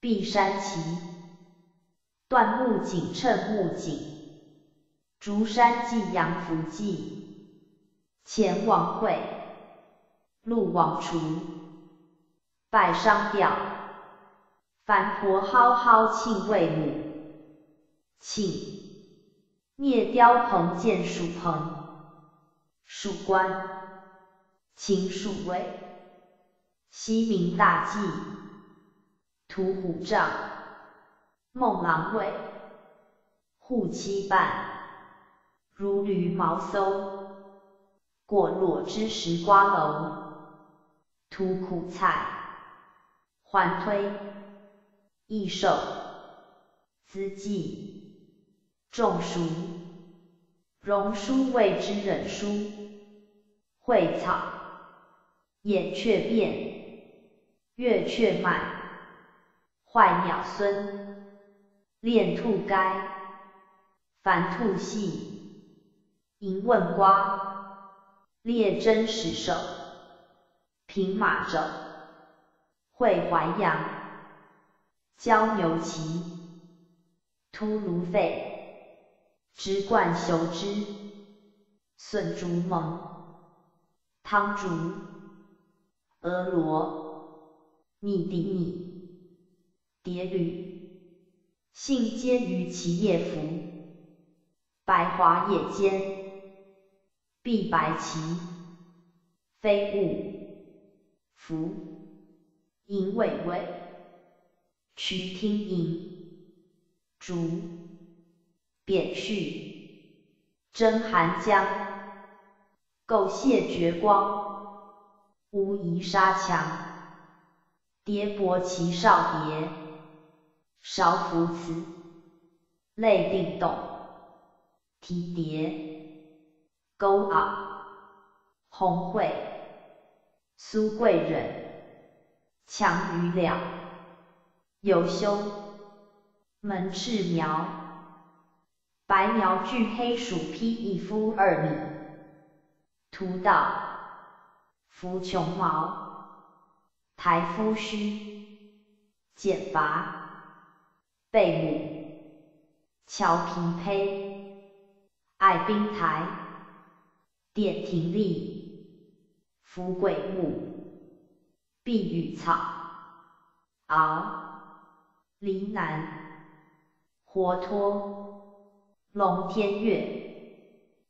碧山奇，断木槿称木槿，竹山寄阳福记。前王会，陆王除，拜商调，樊婆蒿蒿庆未母，庆，聂雕鹏见蜀鹏，蜀官，秦蜀魏，西明大祭，屠虎杖，孟郎卫，护妻伴，如驴毛搜。过裸之石瓜蒌，吐苦菜，缓推，益寿，滋济，种熟，榕书谓之忍书，会草，眼雀变，月雀满，坏鸟孙，恋兔该，凡兔系，银问瓜，列真石首，平马肘，会淮阳，交牛骑，突卢肺，直贯袖之，笋竹蒙，汤竹，俄罗，逆敌逆，蝶吕，信皆于其叶服。白华叶间，碧白旗，飞雾，浮，银尾尾，曲听银，竹，扁蓄，真寒江，构谢绝光，无疑杀强，蝶伯其少蝶，韶服辞，泪定动。提蝶，勾袄，红会，苏贵人，强于了，有修，门赤苗，白苗具黑鼠披一夫二米，图道，夫琼毛，台夫须，简拔，贝母，乔平胚。爱宾台，点庭立，福鬼木，碧羽草，敖，离南，活脱，龙天月，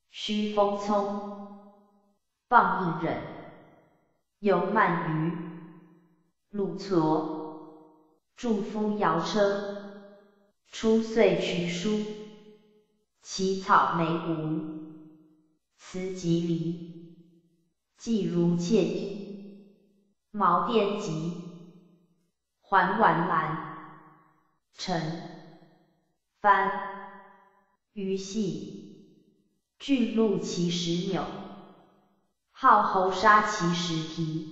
虚风聪，放一忍，游鳗鱼，鲁矬，祝夫摇车，出岁渠书。奇草梅无，词吉离，既如妾衣，毛钿集，环婉兰，陈，帆，鱼戏，巨鹿其石纽，号侯杀其石蹄，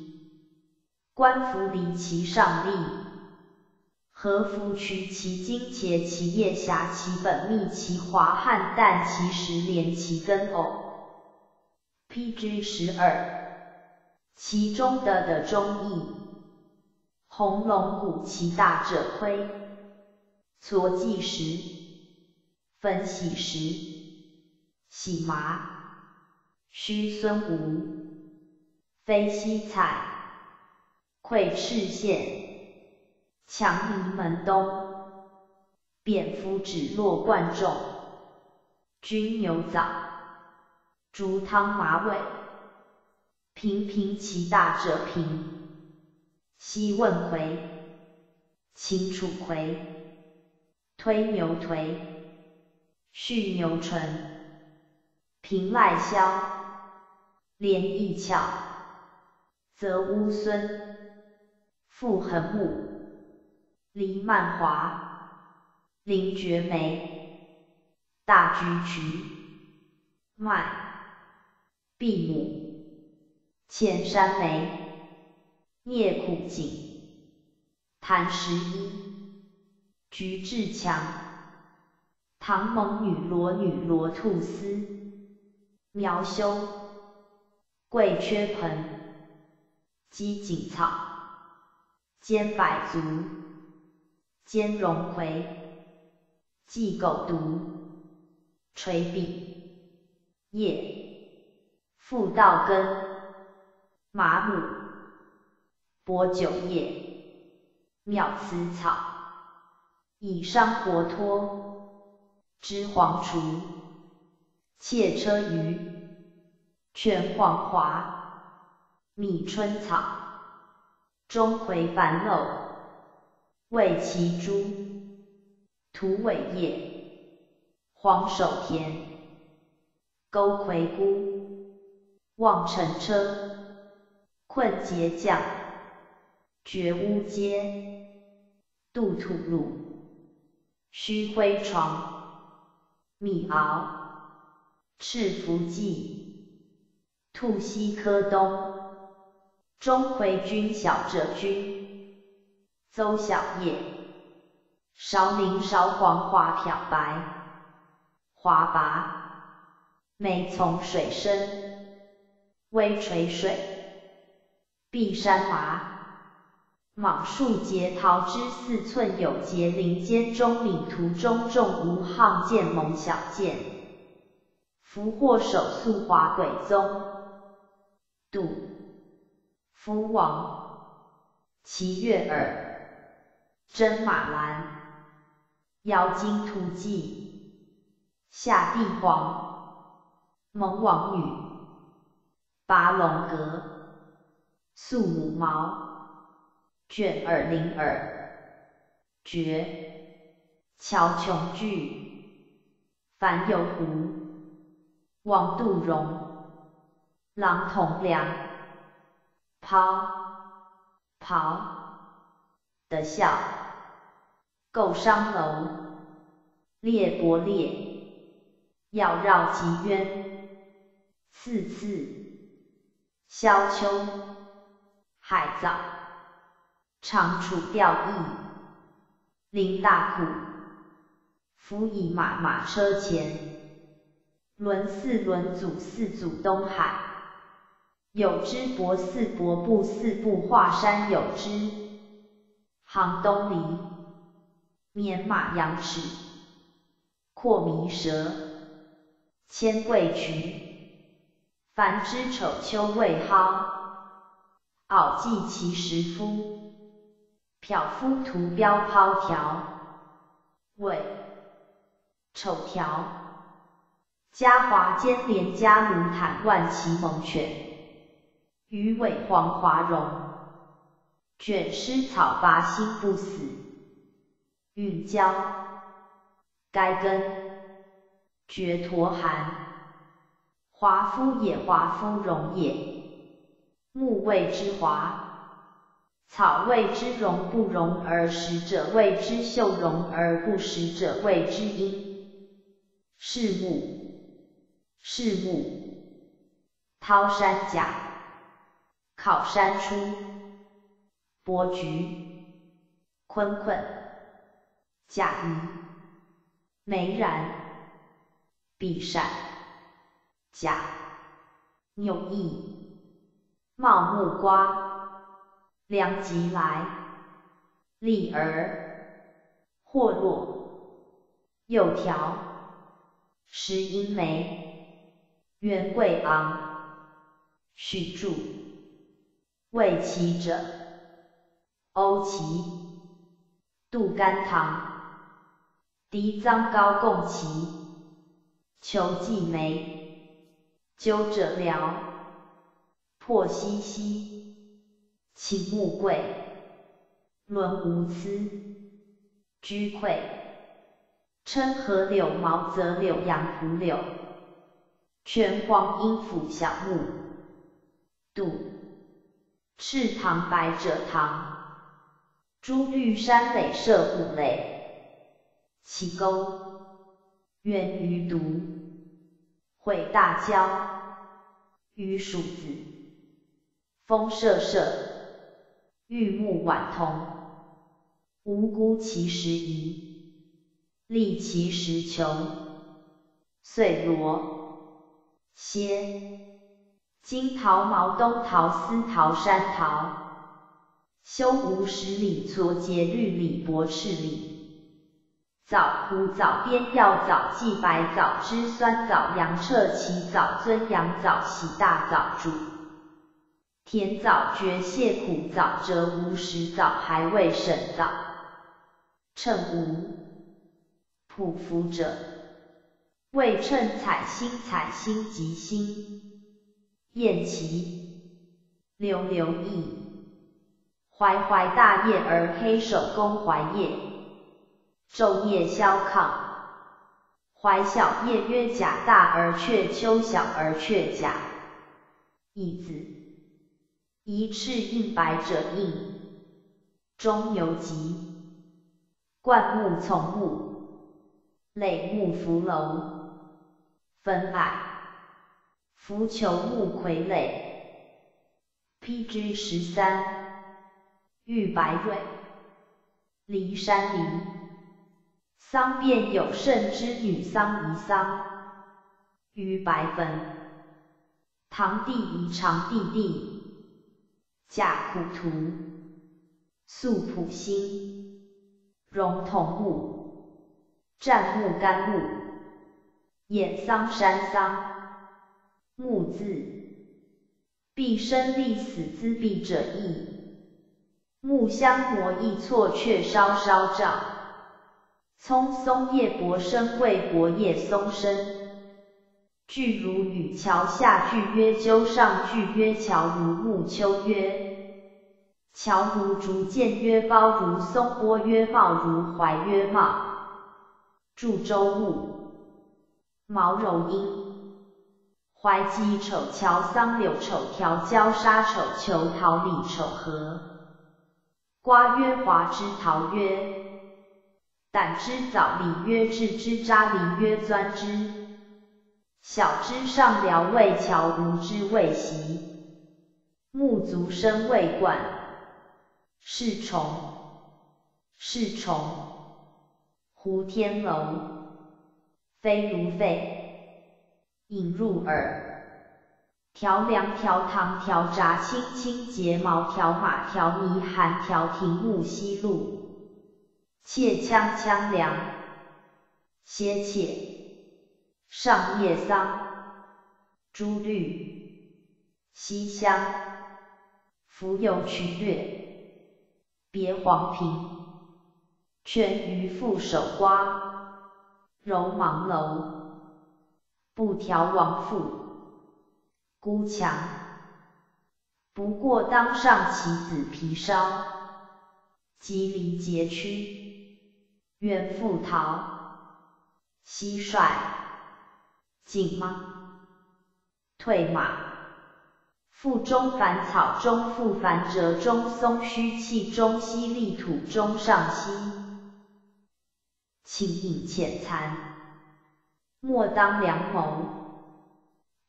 官服离其上立。和服取其精且其叶狭其本密其华汉淡其实连其根偶。P.G. 十二，其中的的中意。红龙骨其大者亏。搓记时，粉洗时，洗麻，须孙吴，非西彩，窥赤县。强移门东，蝙蝠指落冠众，君牛早，竹汤马尾，平平其大者平，西问回，秦楚回，推牛颓，续牛唇，平赖萧，连义翘，则乌孙，复横木。黎曼华，林觉梅，大橘橘，麦，碧母，浅山梅，聂苦景，谭十一，菊志强，唐蒙女罗女罗兔丝，苗修，桂缺盆，鸡锦草，尖百足。兼龙葵，寄狗毒，垂笔，叶，复道根，马母，薄酒叶，妙思草，以伤活脱，知黄除，窃车鱼，全黄华，米春草，钟馗繁漏。为其珠，土尾叶，黄手田，钩葵菇，望尘车，困结将，绝屋阶，渡土路，虚灰床，米熬，赤伏记，兔西柯东，钟馗君小者君。邹小叶，韶林韶黄花漂白，华拔，梅从水深，微垂水，碧山麻。莽树节桃枝四寸有节，林间中岭途中种无沆剑蒙小剑，福祸手速华鬼宗，赌，福王，齐月耳，真马兰，妖精突骑，下地黄，蒙王女，拔龙阁，素母毛。卷耳灵耳，绝，乔琼句，凡有狐，王杜荣，狼同梁，抛，庖，的笑，构商楼，列伯列，要绕极渊，次次，萧秋，海藻。长处吊翼，临大苦，辅以马马车前，轮四轮祖四祖东海，有之博四博部四部华山有之，杭东篱，绵马羊齿，阔弥蛇，千贵群，凡之丑秋未蒿，傲季其实夫。漂夫图标抛条，尾丑条，嘉华间连嘉卢坦万骑猛犬，鱼尾黄华绒，卷湿草拔心不死，运交，该根，绝驼寒，华夫也华夫荣也，木谓之华。草谓之荣不荣而实者谓之秀荣而不实者谓之阴。是木，是木。涛山甲，考山出。伯菊，坤坤。甲鱼，梅然。碧闪，甲。扭翼，茂木瓜。良吉来，利儿，或落，又条，石英梅，元贵昂，许助，为其者，欧齐，杜甘棠，狄臧高共齐，求季梅，鸠者辽，破西西。秦穆贵，伦无疵，居愧，称河柳毛泽柳杨蒲柳，全黄阴府小木，杜，赤堂白者堂，珠玉山垒设虎垒，其钩，源于毒，会大交，于蜀子，风瑟瑟。玉木晚同，无辜其时宜，利其时穷。岁罗，歇，金桃毛东桃丝桃山桃，修无十里撮节绿里薄赤里，枣胡枣边药枣荠白枣汁酸枣杨彻其枣尊阳枣喜大枣主。甜枣绝蟹苦枣折无食枣还未审枣，称无匍匐者，未称采星采星即星，燕其流流意，怀怀大叶而黑手弓怀叶，昼夜消亢，怀小叶曰甲大而却秋小而却甲，义字。一赤印白者印，中有吉。灌木丛木，垒木浮楼，分矮，浮球木傀儡。PG 十三，玉白蕊，骊山梨，桑变有甚之女桑夷桑，于白坟。堂弟夷长弟弟，贾苦图，素朴心，容同物，占木干木，掩桑山桑，木字，必生立死之必者义，木香磨易错却稍稍照，葱松叶薄生贵薄叶松生。句如雨桥下句曰鸠上句曰桥如木秋曰桥如竹见曰包如松波曰茂如怀曰茂。祝周物，毛柔音。怀姬丑乔桑柳丑条交沙丑球桃李丑禾。瓜曰华之桃曰胆之枣李曰智之渣李曰钻之。小枝上僚未桥，无枝未席。木足生未冠。是虫，是虫。胡天楼，飞如飞。引入耳。调凉调糖调炸青青睫毛调马调泥寒调亭木西路。切锵锵凉。歇切。上叶桑，珠绿，西香，浮游曲略，别黄平，全鱼覆手瓜，柔芒楼，不调王妇，孤强，不过当上棋子皮烧，吉离节屈，愿复逃，蟋蟀。紧吗？退马。腹中凡草中复繁折中松虚气中息力土中上息。轻饮浅残。莫当良谋。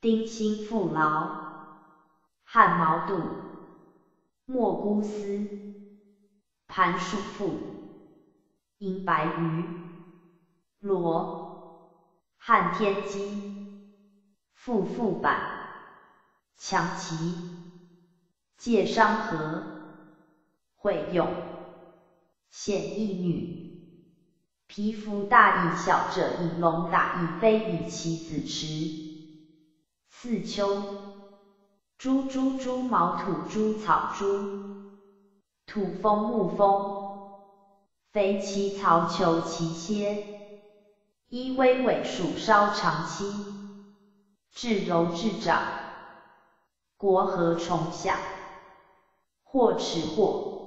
丁心父劳。汗毛肚。莫孤思。盘树妇。银白鱼。罗。汉天机，复复板，强旗，借商河，会用，显义女，皮肤大以小者以龙打以飞以其子持，四秋，猪猪猪毛土猪草猪，土风木风，非其曹求其歇。依微尾数稍长期，至柔至长，国何虫下，或齿或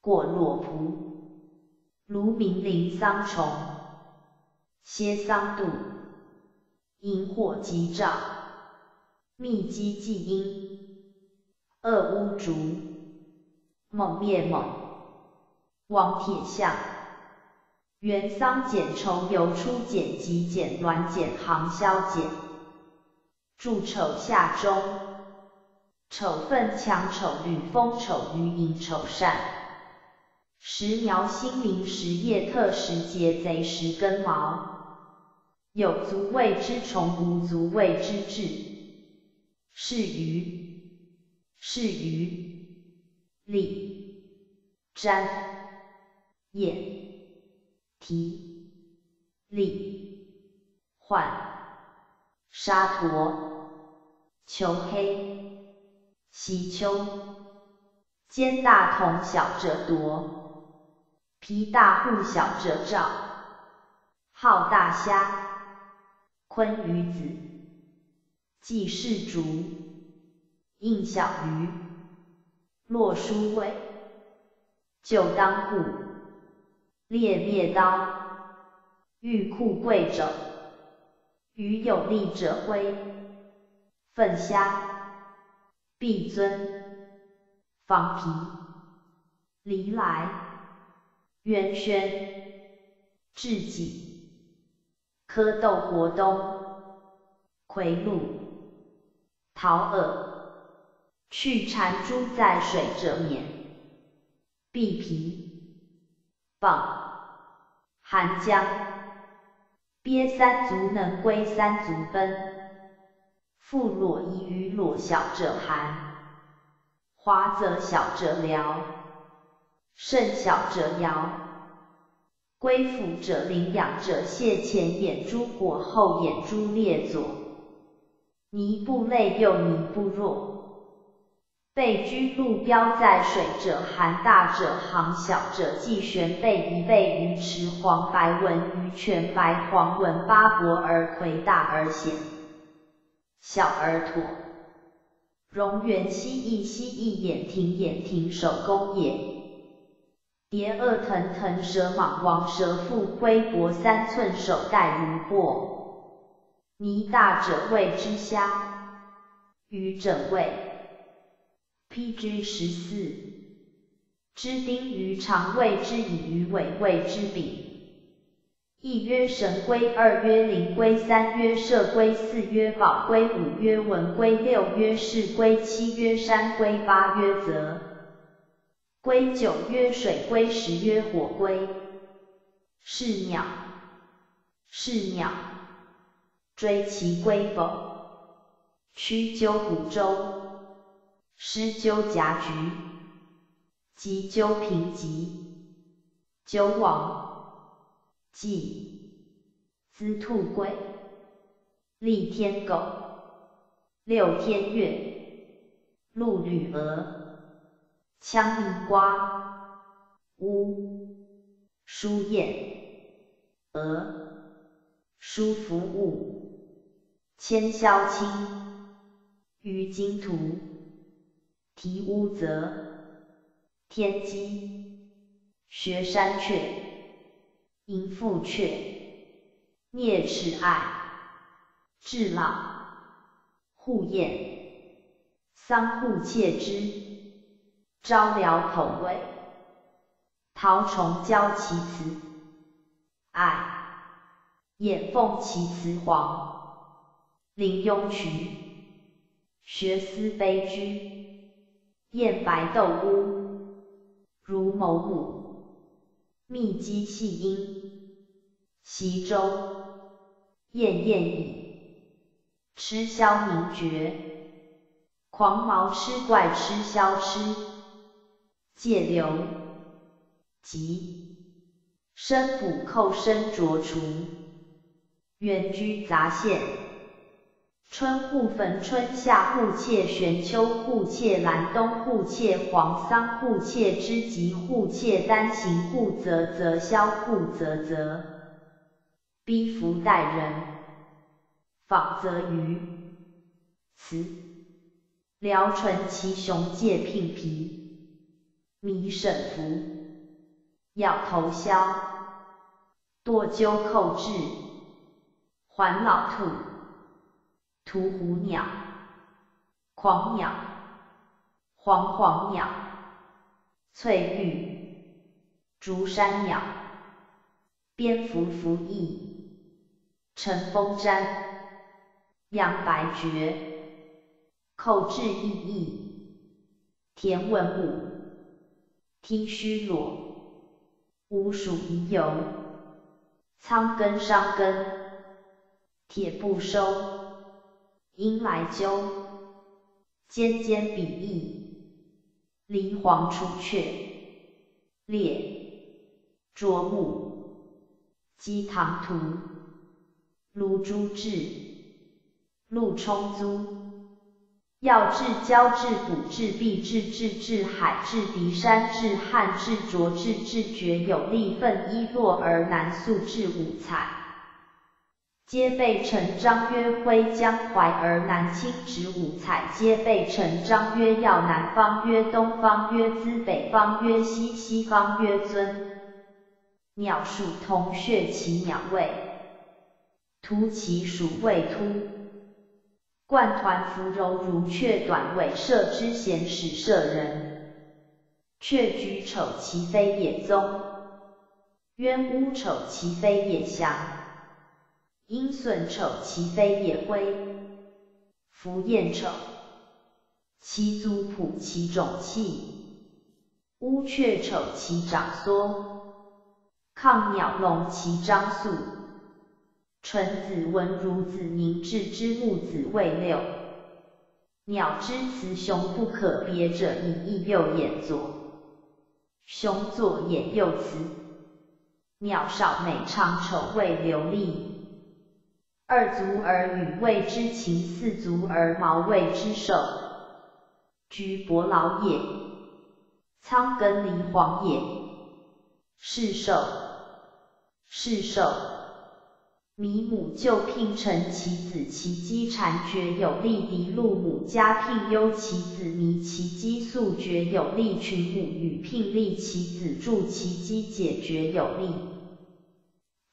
过裸仆，如明林桑虫，歇桑度，萤火吉兆，密机既阴，恶乌竹，猛灭猛，王铁象。元桑剪绸油出剪辑剪卵剪行销剪，祝丑下中，丑粪强丑吕风丑鱼引丑善，时苗新明时叶特时节贼时根毛，有足谓之虫无足谓之志，是鱼，是鱼，立，瞻，眼。提，立，换，沙陀，求黑，喜秋，肩大同小者夺，皮大户小者照，好大虾，昆鱼子，记事竹，应小鱼，洛书位，就当户。猎灭刀，欲库贵者，与有利者挥。粪虾，必尊，仿皮，离来，元轩，至己，蝌蚪活冬，葵露，桃耳，去缠珠在水者免，必皮，棒。寒江，鳖三足能归三足奔。复裸衣于裸小者寒，华则小者辽，甚小者摇。归附者领养者谢前眼珠果后眼珠列左，泥部类又泥部弱。被居路标在水者寒大者行小者既悬背一背鱼池黄白纹鱼全白黄纹八薄而魁大而显。小而妥，蝾螈蜥蜴蜥蜴眼蜓眼蜓手工也。蝶二腾腾蛇蟒王蛇腹龟脖三寸手带如钵。泥大者谓之虾。鱼者谓。PG 十四。知丁于肠谓之以于尾谓之柄。一曰神龟，二曰灵龟，三曰射龟，四曰宝龟，五曰文龟，六曰士龟，七曰山龟，八曰泽龟，九曰水龟，十曰火龟。是鸟，是鸟。追其龟否？屈鸠古舟，诗鸠夹菊，急鸠平棘，鸠王。即资兔龟、立天狗、六天月、鹿女鹅、羌银瓜、乌、书燕、鹅、书服物、千霄青、鱼金图、啼乌泽、天鸡、学山雀。迎复雀，啮齿爱，至老，护燕，桑户切之，招辽口尾，桃虫交其雌，爱，眼凤其雌黄，林雍渠，学思悲居，燕白斗乌，如某母。密机细音，习舟，燕燕矣。吃枭名绝，狂毛吃怪吃枭吃，介流，吉，生补寇生卓除，远居杂县。春护焚春夏护切玄秋护切兰冬护切黄桑护切之吉护切丹行护泽泽萧护泽泽，逼服待人，仿则鱼，雌，辽淳其雄介聘皮，弥沈服，咬头枭，堕鸠寇至，还老兔。屠虎鸟，狂鸟，黄黄鸟，翠玉，竹山鸟，蝙蝠蝠翼，乘风毡，杨白绝，口质异异，田文武，听虚裸，无鼠遗游，仓根伤根，铁不收。鹰来鸠，尖尖比翼，离黄出雀，列，啄木，鸡唐突，卢珠雉，陆冲租，要雉交雉古雉碧雉雉雉海雉狄山雉汉雉卓雉雉绝有力奋衣落而南素雉五彩。皆被陈章曰徽江淮而南青直五彩，皆被陈章曰耀南方曰东方曰资北方曰西西方曰尊。鸟属同穴其鸟位，突其属未突。冠团芙柔如雀短尾射之贤使射人。雀居丑其飞也宗。鸢乌丑其飞也翔。鹰隼丑其飞也灰，凫雁丑，其足蹼其种气，乌鹊丑其长缩，亢鸟龙其张素，纯子文如子明志之木子未六。鸟之雌雄不可别者，以翼右眼左，雄左眼右雌。鸟少美长丑未流利，二足而羽谓之禽，四足而毛谓之兽。居伯劳也，苍根离黄也。是兽，是兽。弥母就聘陈其子其姬产绝有力敌禄母加聘忧其子弥其姬素绝有力群母与聘立其子助其姬解绝有力。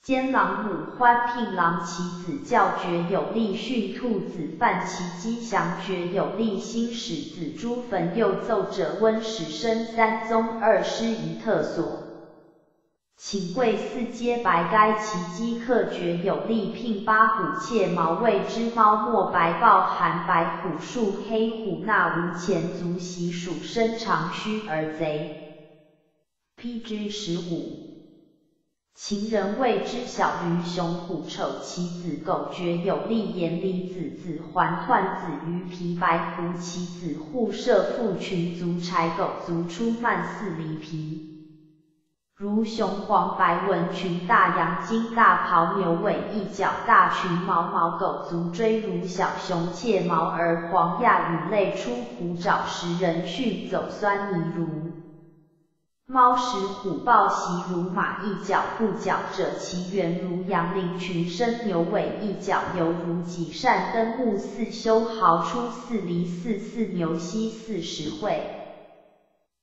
兼狼母欢聘郎其子教绝有力训兔子犯其姬降绝有力新使子朱坟又奏者温使生三宗二师于特所。请贵四皆白该其鸡克绝有力聘八虎妾毛未之猫墨白豹含白虎树黑虎那无前足习属身长须而贼。P.G. 十五，秦人谓之小驴熊虎丑其子狗绝有力言离子子环奂子鱼皮白狐其子护射父群足柴狗足出慢四离皮。如雄黄白纹群大羊金大袍牛尾一角大群毛毛狗足追如小熊切毛而黄亚羽类出虎爪食人畜走酸泥如猫食虎豹袭如马一角不角者其源如羊羚群生牛尾一角犹如己善登木四修毫出四离四四牛膝四十会。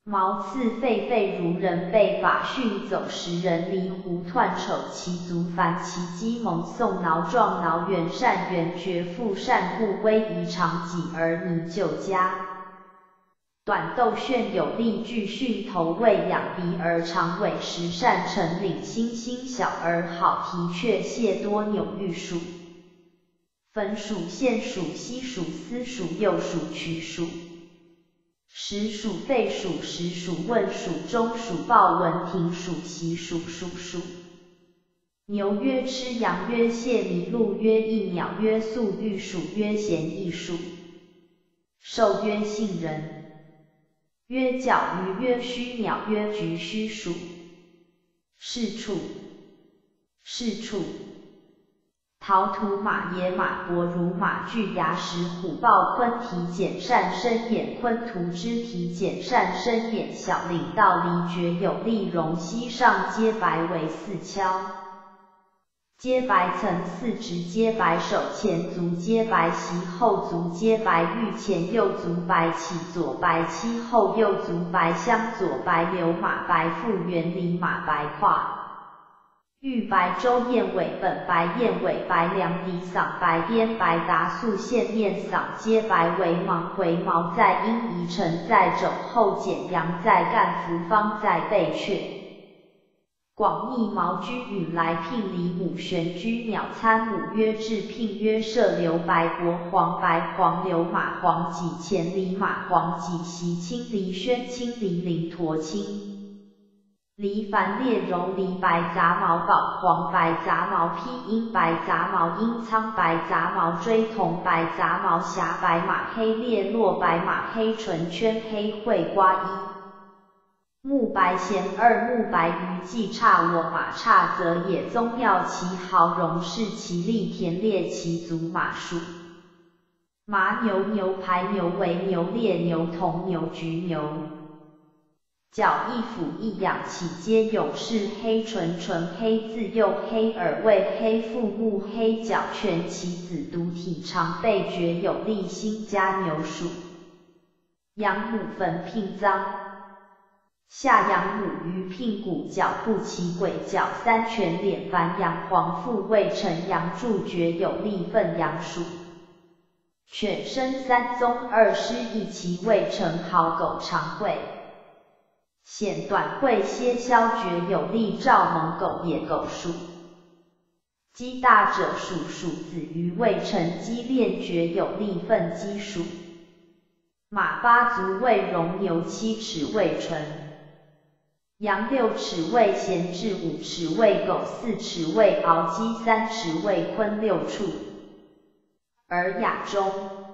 毛刺狒狒如人被法训走时人离胡窜丑其足凡其肌蒙宋挠状挠远善远绝腹善故威仪长己而弥就家。短斗炫有力巨训头位仰鼻而长尾时善成领心心小而好提雀蟹多纽玉鼠。粉鼠线鼠西鼠丝鼠右鼠曲鼠。实属废属实属问属中属报文亭鼠习属鼠鼠。牛曰吃羊曰蟹麋鹿曰一鸟曰素玉鼠曰贤异鼠。兽曰杏仁。曰角鱼曰须鸟曰菊须鼠。是处。是处。陶土马野马伯如马巨牙石虎豹鲲体简善身眼鲲图之体简善身眼小领道离绝有力容膝上皆白为四敲，皆白层四直皆白手前足皆白膝后足皆白玉前右足白起左白膝后右足白相左白牛马白腹圆里马白胯。玉白周燕尾本白燕尾白梁鼻嗓白边白达素线面嗓皆白为芒回毛在阴宜成在肘后剪阳在干服方在背阙。广义毛居允来聘李母玄居鸟参母曰至聘曰射流白国黄白黄流马黄脊前离马黄脊袭青离宣青离灵驼青。梨繁烈绒梨白杂毛宝黄白杂毛披阴白杂毛阴苍白杂毛锥铜白杂毛霞白马黑烈落白马黑唇圈黑会瓜衣。木白贤二木白鱼既差我马差则也宗庙其豪荣是其力田猎其足马术。麻牛牛排牛为牛烈牛铜牛菊牛。角一俯一仰起皆勇士黑唇唇黑自幼黑耳为黑腹目黑角全其子独体长背绝有力心加牛属。羊母坟聘脏。下养母于聘骨角不齐鬼角三全脸繁羊黄腹未成羊柱绝有力粪羊属。犬生三宗二师一齐未成好狗长会。显短会歇消绝有力赵蒙狗野狗属。鸡大者属鼠子鱼未成鸡练绝有力粪鸡属。马八足未容牛七齿未成。羊六尺位闲置五尺为狗四尺为敖鸡三尺为鲲六畜，而雅中。